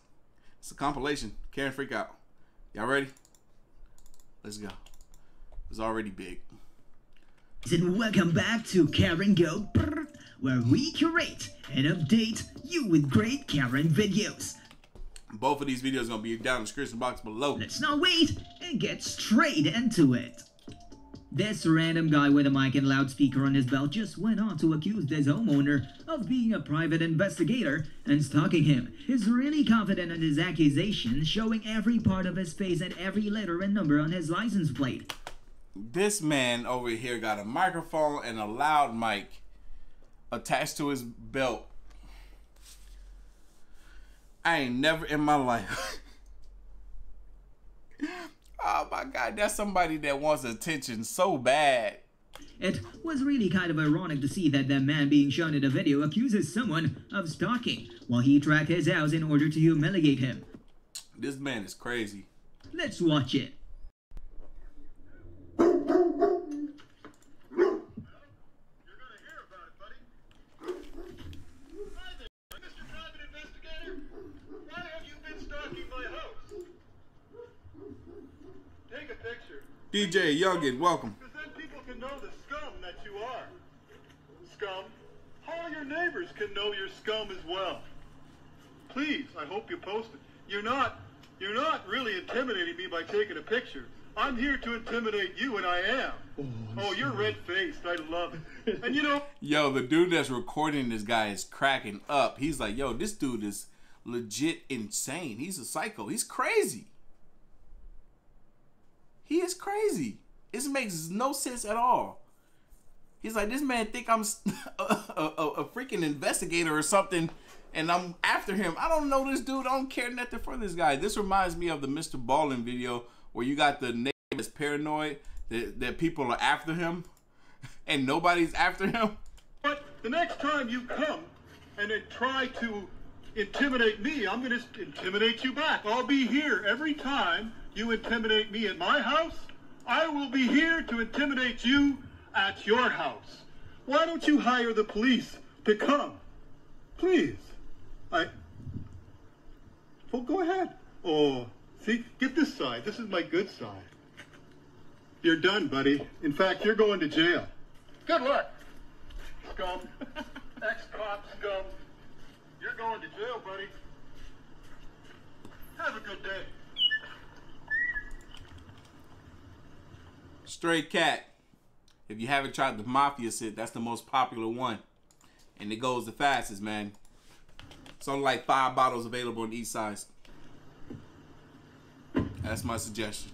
S1: it's a compilation. Karen Freak Out. Y'all ready? Let's go. It's already big.
S19: And welcome back to Karen Go, where we curate and update you with great Karen videos.
S1: Both of these videos are gonna be down in the description box below.
S19: Let's not wait and get straight into it. This random guy with a mic and loudspeaker on his belt just went on to accuse this homeowner of being a private investigator and stalking him. He's really confident in his accusation, showing every part of his face and every letter and number on his license plate.
S1: This man over here got a microphone and a loud mic attached to his belt. I ain't never in my life. oh my god, that's somebody that wants attention so bad.
S19: It was really kind of ironic to see that the man being shown in the video accuses someone of stalking while he tracked his house in order to humiliate him.
S1: This man is crazy.
S19: Let's watch it.
S1: DJ Youngin, welcome.
S28: Because then people can know the scum that you are. Scum. All your neighbors can know you're scum as well. Please, I hope you post it. You're not, you're not really intimidating me by taking a picture. I'm here to intimidate you, and I am. Oh, oh you're red-faced. I love it. And you know,
S1: Yo, the dude that's recording this guy is cracking up. He's like, yo, this dude is legit insane. He's a psycho. He's crazy. He is crazy. This makes no sense at all. He's like, this man think I'm a, a, a freaking investigator or something, and I'm after him. I don't know this dude. I don't care nothing for this guy. This reminds me of the Mr. Ballen video where you got the name that's paranoid that, that people are after him, and nobody's after him.
S28: but the next time you come and then try to intimidate me, I'm going to intimidate you back. I'll be here every time you intimidate me at my house. I will be here to intimidate you at your house. Why don't you hire the police to come? Please. I. Well, go ahead. Oh, see, get this side. This is my good side. You're done, buddy. In fact, you're going to jail. Good luck, scum. Ex-cop scum. You're going to jail, buddy. Have a good day.
S1: Stray Cat. If you haven't tried the Mafia sit, that's the most popular one. And it goes the fastest, man. It's only like five bottles available in each size. That's my suggestion.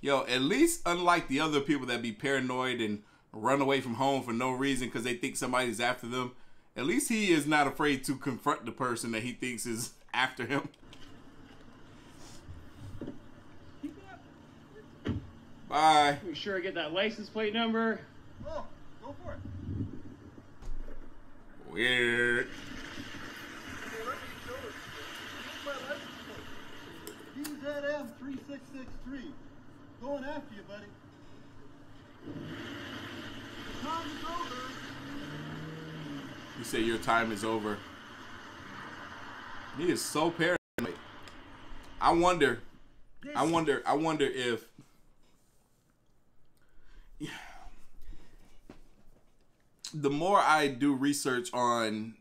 S1: Yo, at least unlike the other people that be paranoid and run away from home for no reason because they think somebody's after them, at least he is not afraid to confront the person that he thinks is after him. Bye.
S29: Make sure I get that license plate number.
S28: Oh, go for it.
S1: Weird.
S28: DZM 3663. Going after you, buddy. The time is over.
S1: You say your time is over. He is so paranoid. I wonder. I wonder. I wonder if the more I do research on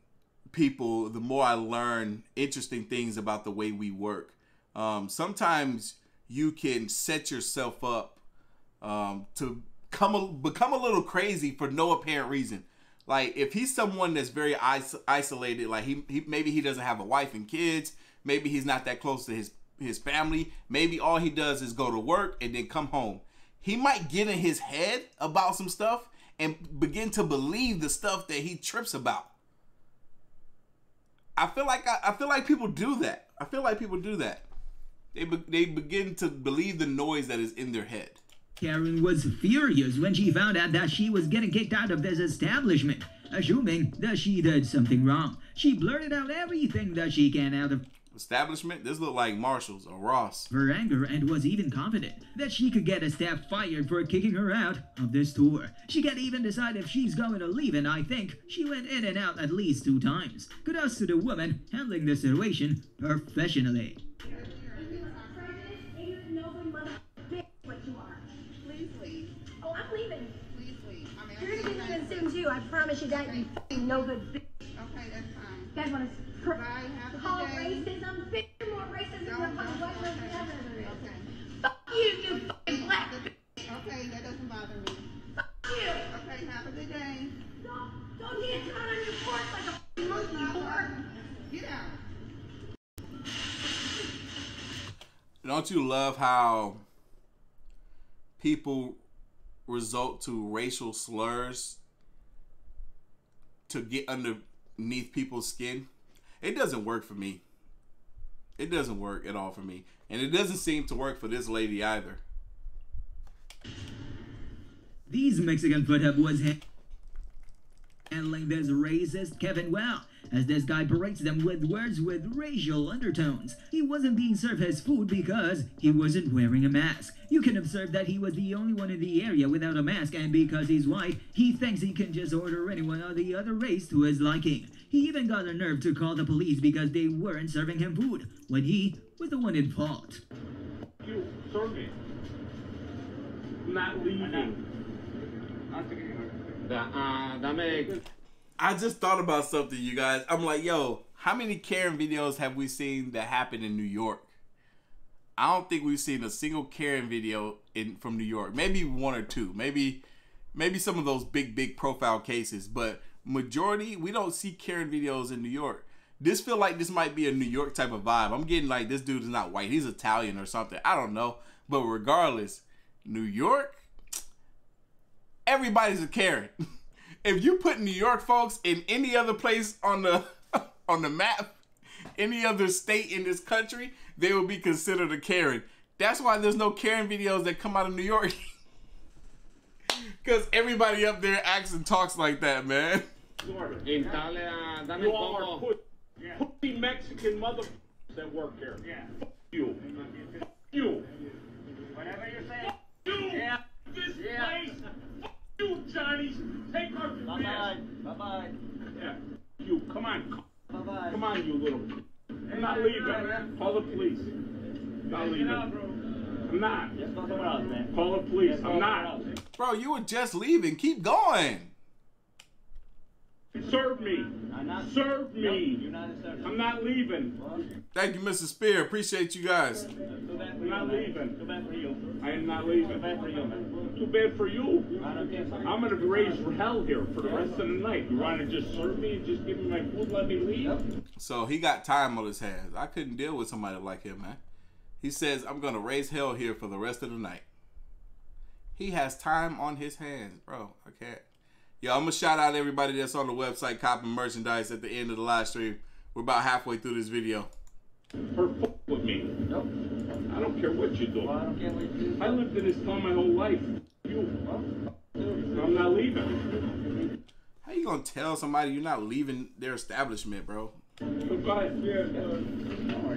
S1: people, the more I learn interesting things about the way we work. Um, sometimes you can set yourself up um, to come a, become a little crazy for no apparent reason. Like if he's someone that's very is- isolated, like he, he maybe he doesn't have a wife and kids, maybe he's not that close to his his family, maybe all he does is go to work and then come home. He might get in his head about some stuff and begin to believe the stuff that he trips about. I feel like I, I feel like people do that. I feel like people do that. They be, they begin to believe the noise that is in their head.
S19: Karen was furious when she found out that she was getting kicked out of this establishment, assuming that she did something wrong. She blurted out everything that she can out of
S1: Establishment. This looked like Marshalls or Ross.
S19: her anger and was even confident that she could get a staff fired for kicking her out of this tour. She can't even decide if she's going to leave, and I think she went in and out at least two times. Kudos to the woman handling the situation professionally.
S30: Please leave. Oh, I'm leaving. Please leave. I mean, You're gonna be leaving soon too. I promise you that. You f***ing no good bitch. Okay, that's fine. You guys want to pr- call racism? Bitch, you're more racist than the fucking white person ever. Okay. Fuck you, you fucking black bitch. Okay, that doesn't bother me. Fuck you. Okay, have a good day. Don't, don't get down on your porch like a f***ing monkey, you. Get out.
S1: Don't you love how people result to racial slurs to get underneath people's skin? It doesn't work for me. It doesn't work at all for me. And it doesn't seem to work for this lady either.
S19: These Mexican foothub was ha- handling this racist Kevin well, as this guy berates them with words with racial undertones. He wasn't being served his food because he wasn't wearing a mask. You can observe that he was the only one in the area without a mask, and because he's white, he thinks he can just order anyone of the other race to his liking. He even got the nerve to call the police because they weren't serving him food, when he was the one in fault.
S28: You, serve me. I'm not leaving.
S1: Uh, I just thought about something, you guys. I'm like, yo, how many Karen videos have we seen that happen in New York? I don't think we've seen a single Karen video in from New York. Maybe one or two. Maybe maybe some of those big, big profile cases. But majority, we don't see Karen videos in New York. This feel like this might be a New York type of vibe. I'm getting like this dude is not white. He's Italian or something. I don't know. But regardless, New York, everybody's a Karen. if you put New York folks in any other place on the on the map, any other state in this country, they will be considered a Karen. That's why there's no Karen videos that come out of New York. Cause everybody up there acts and talks like that, man.
S28: You all are put, pussy Mexican mother that work here. Yeah. Fuck you. Fuck you.
S29: Whatever you say.
S28: Fuck you.
S29: Yeah.
S28: This
S29: Yeah.
S28: place. Fuck you, Johnny. Take our
S29: Bye bye. Bye bye.
S28: Yeah. You. Come on.
S29: Bye bye.
S28: Come on, you little. I'm not leaving. Call the police. I'm not leaving. I'm not.
S29: Just go somewhere else, man.
S28: Call the police.
S29: Just
S28: I'm not.
S29: else.
S1: Bro, you were just leaving. Keep going.
S28: Serve me.
S29: Not.
S28: Serve me.
S29: You're not a servant.
S28: I'm not leaving.
S1: Thank you, Mr. Spear. Appreciate you guys.
S29: Too bad for
S28: I'm not leaving.
S29: Too bad for you.
S28: I am not
S29: Too
S28: leaving.
S29: bad for you, man.
S28: Too bad for you.
S29: I don't care.
S28: I'm gonna raise hell here for the rest of the night. You wanna just serve me and just give me my food, let me leave?
S1: So he got time on his hands. I couldn't deal with somebody like him, man. He says, I'm gonna raise hell here for the rest of the night. He has time on his hands, bro. I can't. Yo, I'm gonna shout out everybody that's on the website copping merchandise at the end of the live stream. We're about halfway through this video.
S28: Her fuck with me.
S29: Nope.
S28: I don't care what you do.
S29: Well, I don't care what you do.
S28: I lived in this town my whole life. You. I'm not leaving.
S1: How you gonna tell somebody you're not leaving their establishment, bro?
S28: Goodbye.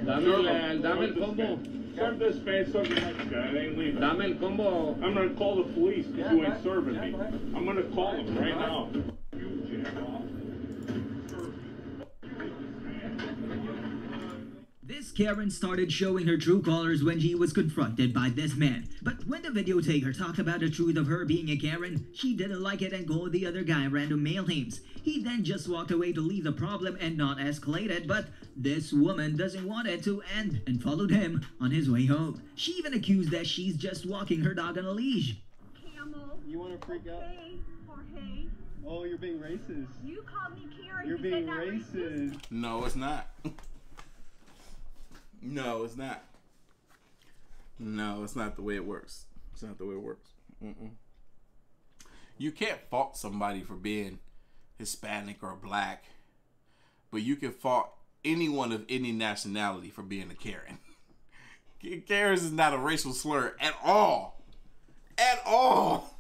S29: Dame el, eh, dame el combo.
S28: Serve this man, serve the next guy. I ain't leaving.
S29: Dame el combo.
S28: I'm gonna call the police because you ain't serving me. I'm gonna call them right now. You jack off.
S19: This Karen started showing her true colors when she was confronted by this man. But when the video taker talked about the truth of her being a Karen, she didn't like it and called the other guy random male names. He then just walked away to leave the problem and not escalate it, but this woman doesn't want it to end and followed him on his way home. She even accused that she's just walking her dog on a leash. Camel.
S31: You want to freak out?
S30: Jorge, Jorge,
S31: Oh, you're being racist.
S30: you called me Karen.
S31: You're
S30: you
S31: being
S30: said not
S31: racist.
S1: No, it's not. no, it's not. No, it's not the way it works. It's not the way it works. Mm-mm. You can't fault somebody for being Hispanic or black, but you can fault anyone of any nationality for being a Karen. Karens is not a racial slur at all. At all.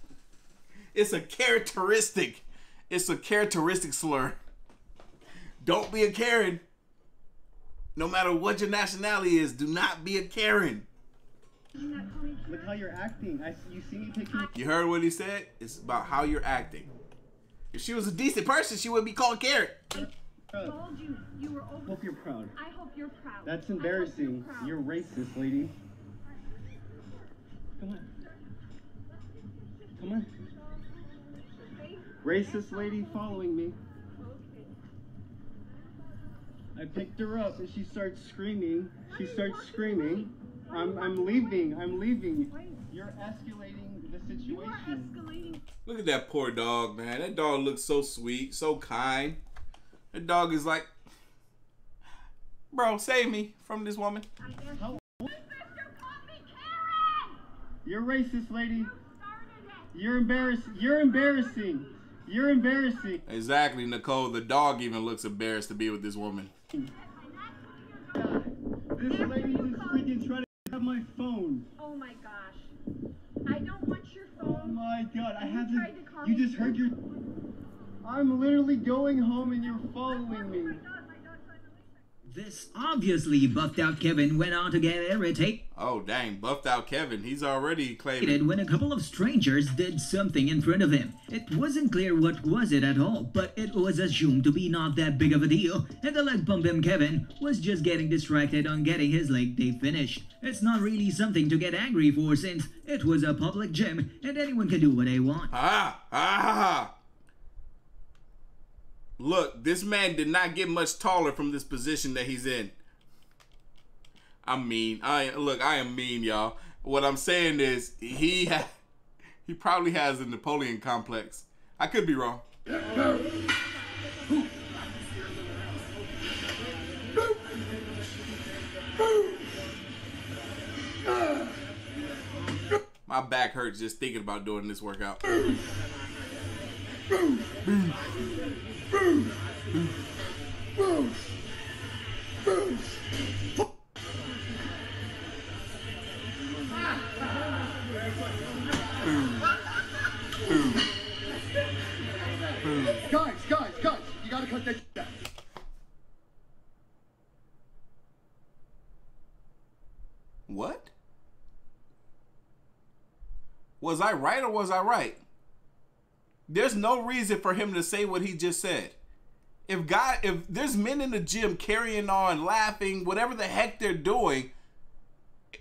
S1: It's a characteristic. It's a characteristic slur. Don't be a Karen. No matter what your nationality is, do not be a Karen.
S31: Look how you're acting. I you see me taking.
S1: You heard what he said? It's about how you're acting. If she was a decent person, she wouldn't be called Karen.
S30: told you you were over.
S31: Hope you're proud.
S30: I hope you're proud.
S31: That's
S30: I hope
S31: embarrassing. You're racist, lady. Come on. Come on. Racist lady following me. I picked her up and she starts screaming. She starts screaming. I'm, I'm leaving. I'm leaving. You're escalating the situation.
S1: Look at that poor dog, man. That dog looks so sweet, so kind. That dog is like, bro, save me from this woman.
S31: You're racist, lady. You're embarrassing. You're embarrassing. You're embarrassing.
S1: Exactly, Nicole. The dog even looks embarrassed to be with this woman.
S31: This lady just freaking trying to have my phone.
S30: Oh my gosh. I don't want your phone.
S31: Oh my god, I have
S30: tried
S31: to.
S30: to
S31: You just heard your. I'm literally going home and you're oh following me.
S19: This obviously buffed out Kevin went on to get irritated
S1: Oh, dang. Buffed out Kevin. He's already claiming.
S19: when a couple of strangers did something in front of him. It wasn't clear what was it at all, but it was assumed to be not that big of a deal, and the leg bump him Kevin was just getting distracted on getting his leg day finished. It's not really something to get angry for since it was a public gym and anyone can do what they want.
S1: Ah, ah. Look, this man did not get much taller from this position that he's in. I'm mean. I look, I am mean, y'all. What I'm saying is he ha- he probably has a Napoleon complex. I could be wrong. My back hurts just thinking about doing this workout.
S28: Guys, guys, guys, you gotta cut that out.
S1: What? Was I right or was I right? There's no reason for him to say what he just said. If God, if there's men in the gym carrying on, laughing, whatever the heck they're doing,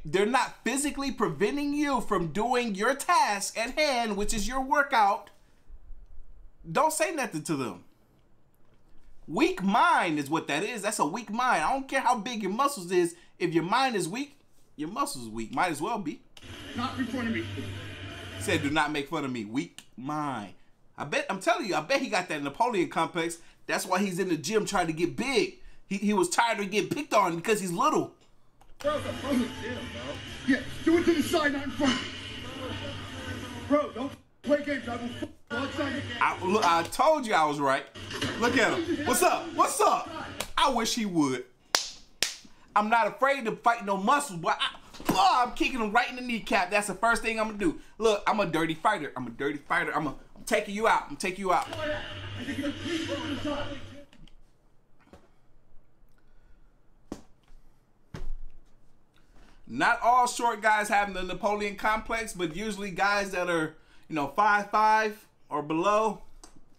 S1: they're not physically preventing you from doing your task at hand, which is your workout. Don't say nothing to them. Weak mind is what that is. That's a weak mind. I don't care how big your muscles is. If your mind is weak, your muscles weak. Might as well be.
S28: Not in front of me.
S1: Said, do not make fun of me. Weak mind. I bet, I'm telling you, I bet he got that Napoleon complex. That's why he's in the gym trying to get big. He, he was tired of getting picked on because he's little.
S28: Bro, the phone is in, bro. Yeah, do it to the side, not in front. Bro, don't play games. I will f- go outside.
S1: I, look, I told you I was right. Look at him. What's up? What's up? I wish he would. I'm not afraid to fight no muscles, but I, oh, I'm kicking him right in the kneecap. That's the first thing I'm gonna do. Look, I'm a dirty fighter. I'm a dirty fighter. I'm, a, taking you out. I'm taking you out. Not all short guys have the Napoleon complex, but usually guys that are, you know, five five or below,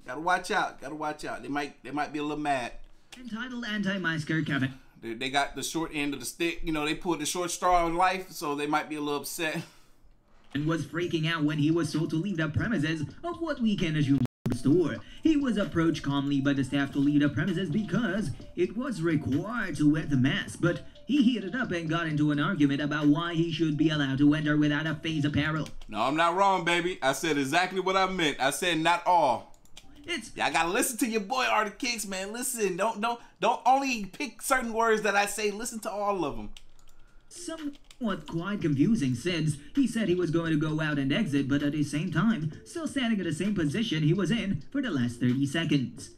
S1: gotta watch out. Gotta watch out. They might they might be a little mad.
S19: Entitled anti-masker Kevin.
S1: They, they got the short end of the stick. You know, they pulled the short straw in life, so they might be a little upset.
S19: And was freaking out when he was told to leave the premises of what we can assume the store. He was approached calmly by the staff to leave the premises because it was required to wear the mask, but he heated up and got into an argument about why he should be allowed to enter without a face apparel.
S1: No, I'm not wrong, baby. I said exactly what I meant. I said not all.
S19: It's
S1: I gotta listen to your boy Artofkickz, man. Listen, don't don't don't only pick certain words that I say. Listen to all of them.
S19: Somewhat quite confusing since he said he was going to go out and exit, but at the same time, still standing in the same position he was in for the last 30 seconds.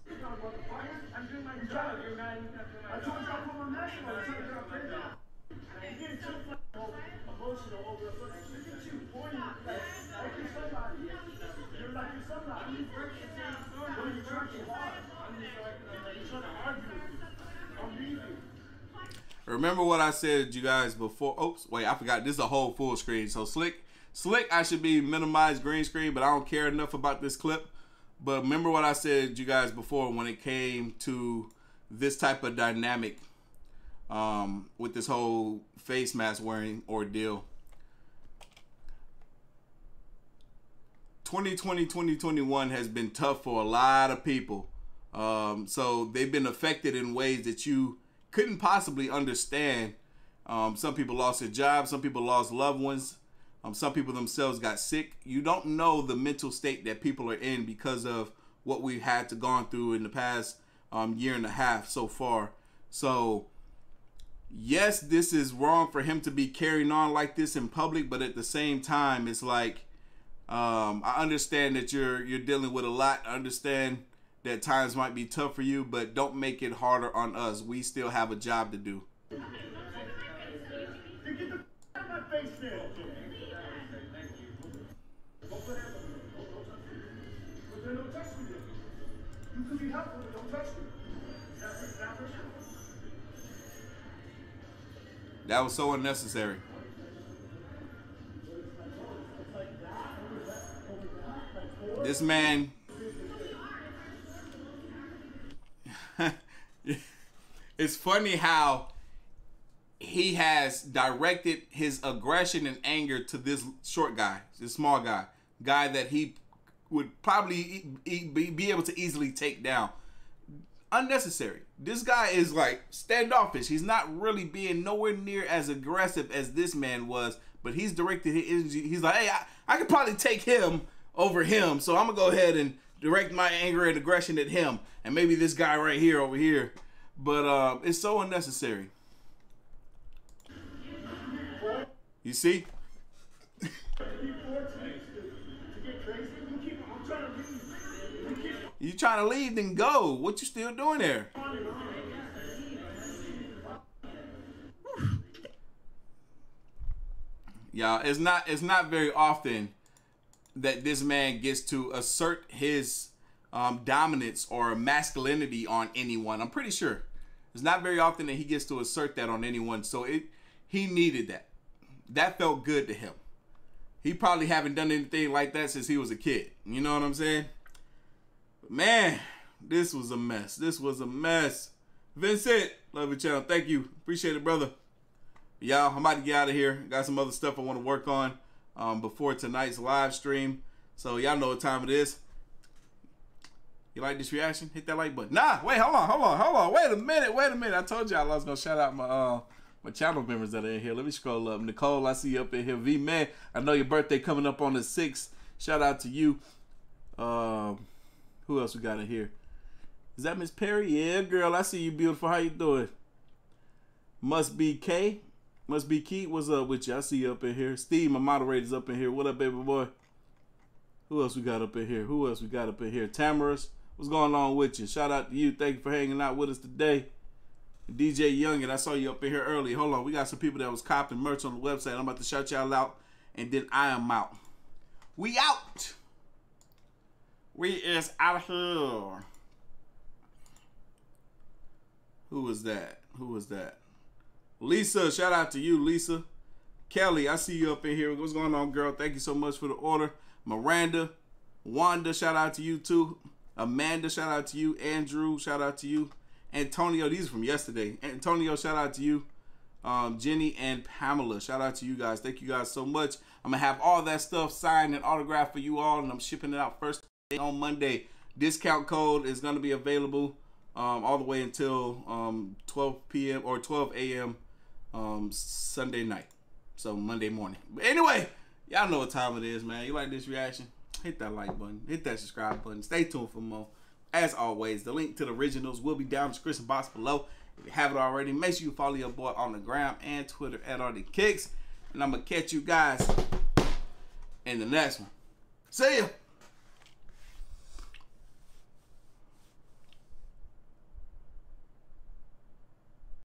S1: Remember what I said, you guys, before. Oops, wait, I forgot. This is a whole full screen. So slick, slick. I should be minimized green screen, but I don't care enough about this clip. But remember what I said, you guys, before when it came to this type of dynamic um, with this whole face mask wearing ordeal. 2020 2021 has been tough for a lot of people. Um, so they've been affected in ways that you couldn't possibly understand. Um, some people lost their jobs, some people lost loved ones, um, some people themselves got sick. You don't know the mental state that people are in because of what we've had to gone through in the past um, year and a half so far. So, yes, this is wrong for him to be carrying on like this in public, but at the same time, it's like um, I understand that you're you're dealing with a lot. I understand that times might be tough for you, but don't make it harder on us. We still have a job to do. That was so unnecessary. This man it's funny how he has directed his aggression and anger to this short guy, this small guy, guy that he would probably be able to easily take down. Unnecessary. This guy is like standoffish. He's not really being nowhere near as aggressive as this man was, but he's directed his energy. He's like, hey, I, I could probably take him over him, so I'm gonna go ahead and direct my anger and aggression at him, and maybe this guy right here over here. But uh, it's so unnecessary. You see? you trying to leave, then go. What you still doing there? Y'all, it's not it's not very often that this man gets to assert his um, dominance or masculinity on anyone. I'm pretty sure it's not very often that he gets to assert that on anyone. So it he needed that. That felt good to him. He probably haven't done anything like that since he was a kid. You know what I'm saying? But man, this was a mess. This was a mess. Vincent, love your channel. Thank you. Appreciate it, brother. Y'all, I'm about to get out of here. Got some other stuff I want to work on um, before tonight's live stream. So y'all know what time it is. You like this reaction? Hit that like button. Nah, wait, hold on, hold on, hold on. Wait a minute, wait a minute. I told y'all I was gonna shout out my uh my channel members that are in here. Let me scroll up. Nicole, I see you up in here. V man, I know your birthday coming up on the sixth. Shout out to you. Um, who else we got in here? Is that Miss Perry? Yeah, girl, I see you, beautiful. How you doing? Must be K. Must be Keith. What's up with you? I see you up in here. Steve, my moderator's up in here. What up, baby boy? Who else we got up in here? Who else we got up in here? Tamaris. What's going on with you? Shout out to you. Thank you for hanging out with us today. DJ Youngin, I saw you up in here early. Hold on, we got some people that was copping merch on the website. I'm about to shout y'all out, and then I am out. We out. We is out of here. Who was that? Who was that? Lisa, shout out to you, Lisa. Kelly, I see you up in here. What's going on, girl? Thank you so much for the order. Miranda, Wanda, shout out to you too. Amanda, shout out to you. Andrew, shout out to you. Antonio, these are from yesterday. Antonio, shout out to you. Um, Jenny and Pamela, shout out to you guys. Thank you guys so much. I'm gonna have all that stuff signed and autographed for you all, and I'm shipping it out first on Monday. Discount code is gonna be available um, all the way until um, 12 p.m. or 12 a.m. Um, Sunday night. So Monday morning. But anyway, y'all know what time it is, man. You like this reaction? Hit that like button. Hit that subscribe button. Stay tuned for more. As always, the link to the originals will be down in the description box below. If you haven't already, make sure you follow your boy on the gram and Twitter at Artofkickz. And I'm to catch you guys in the next one. See ya.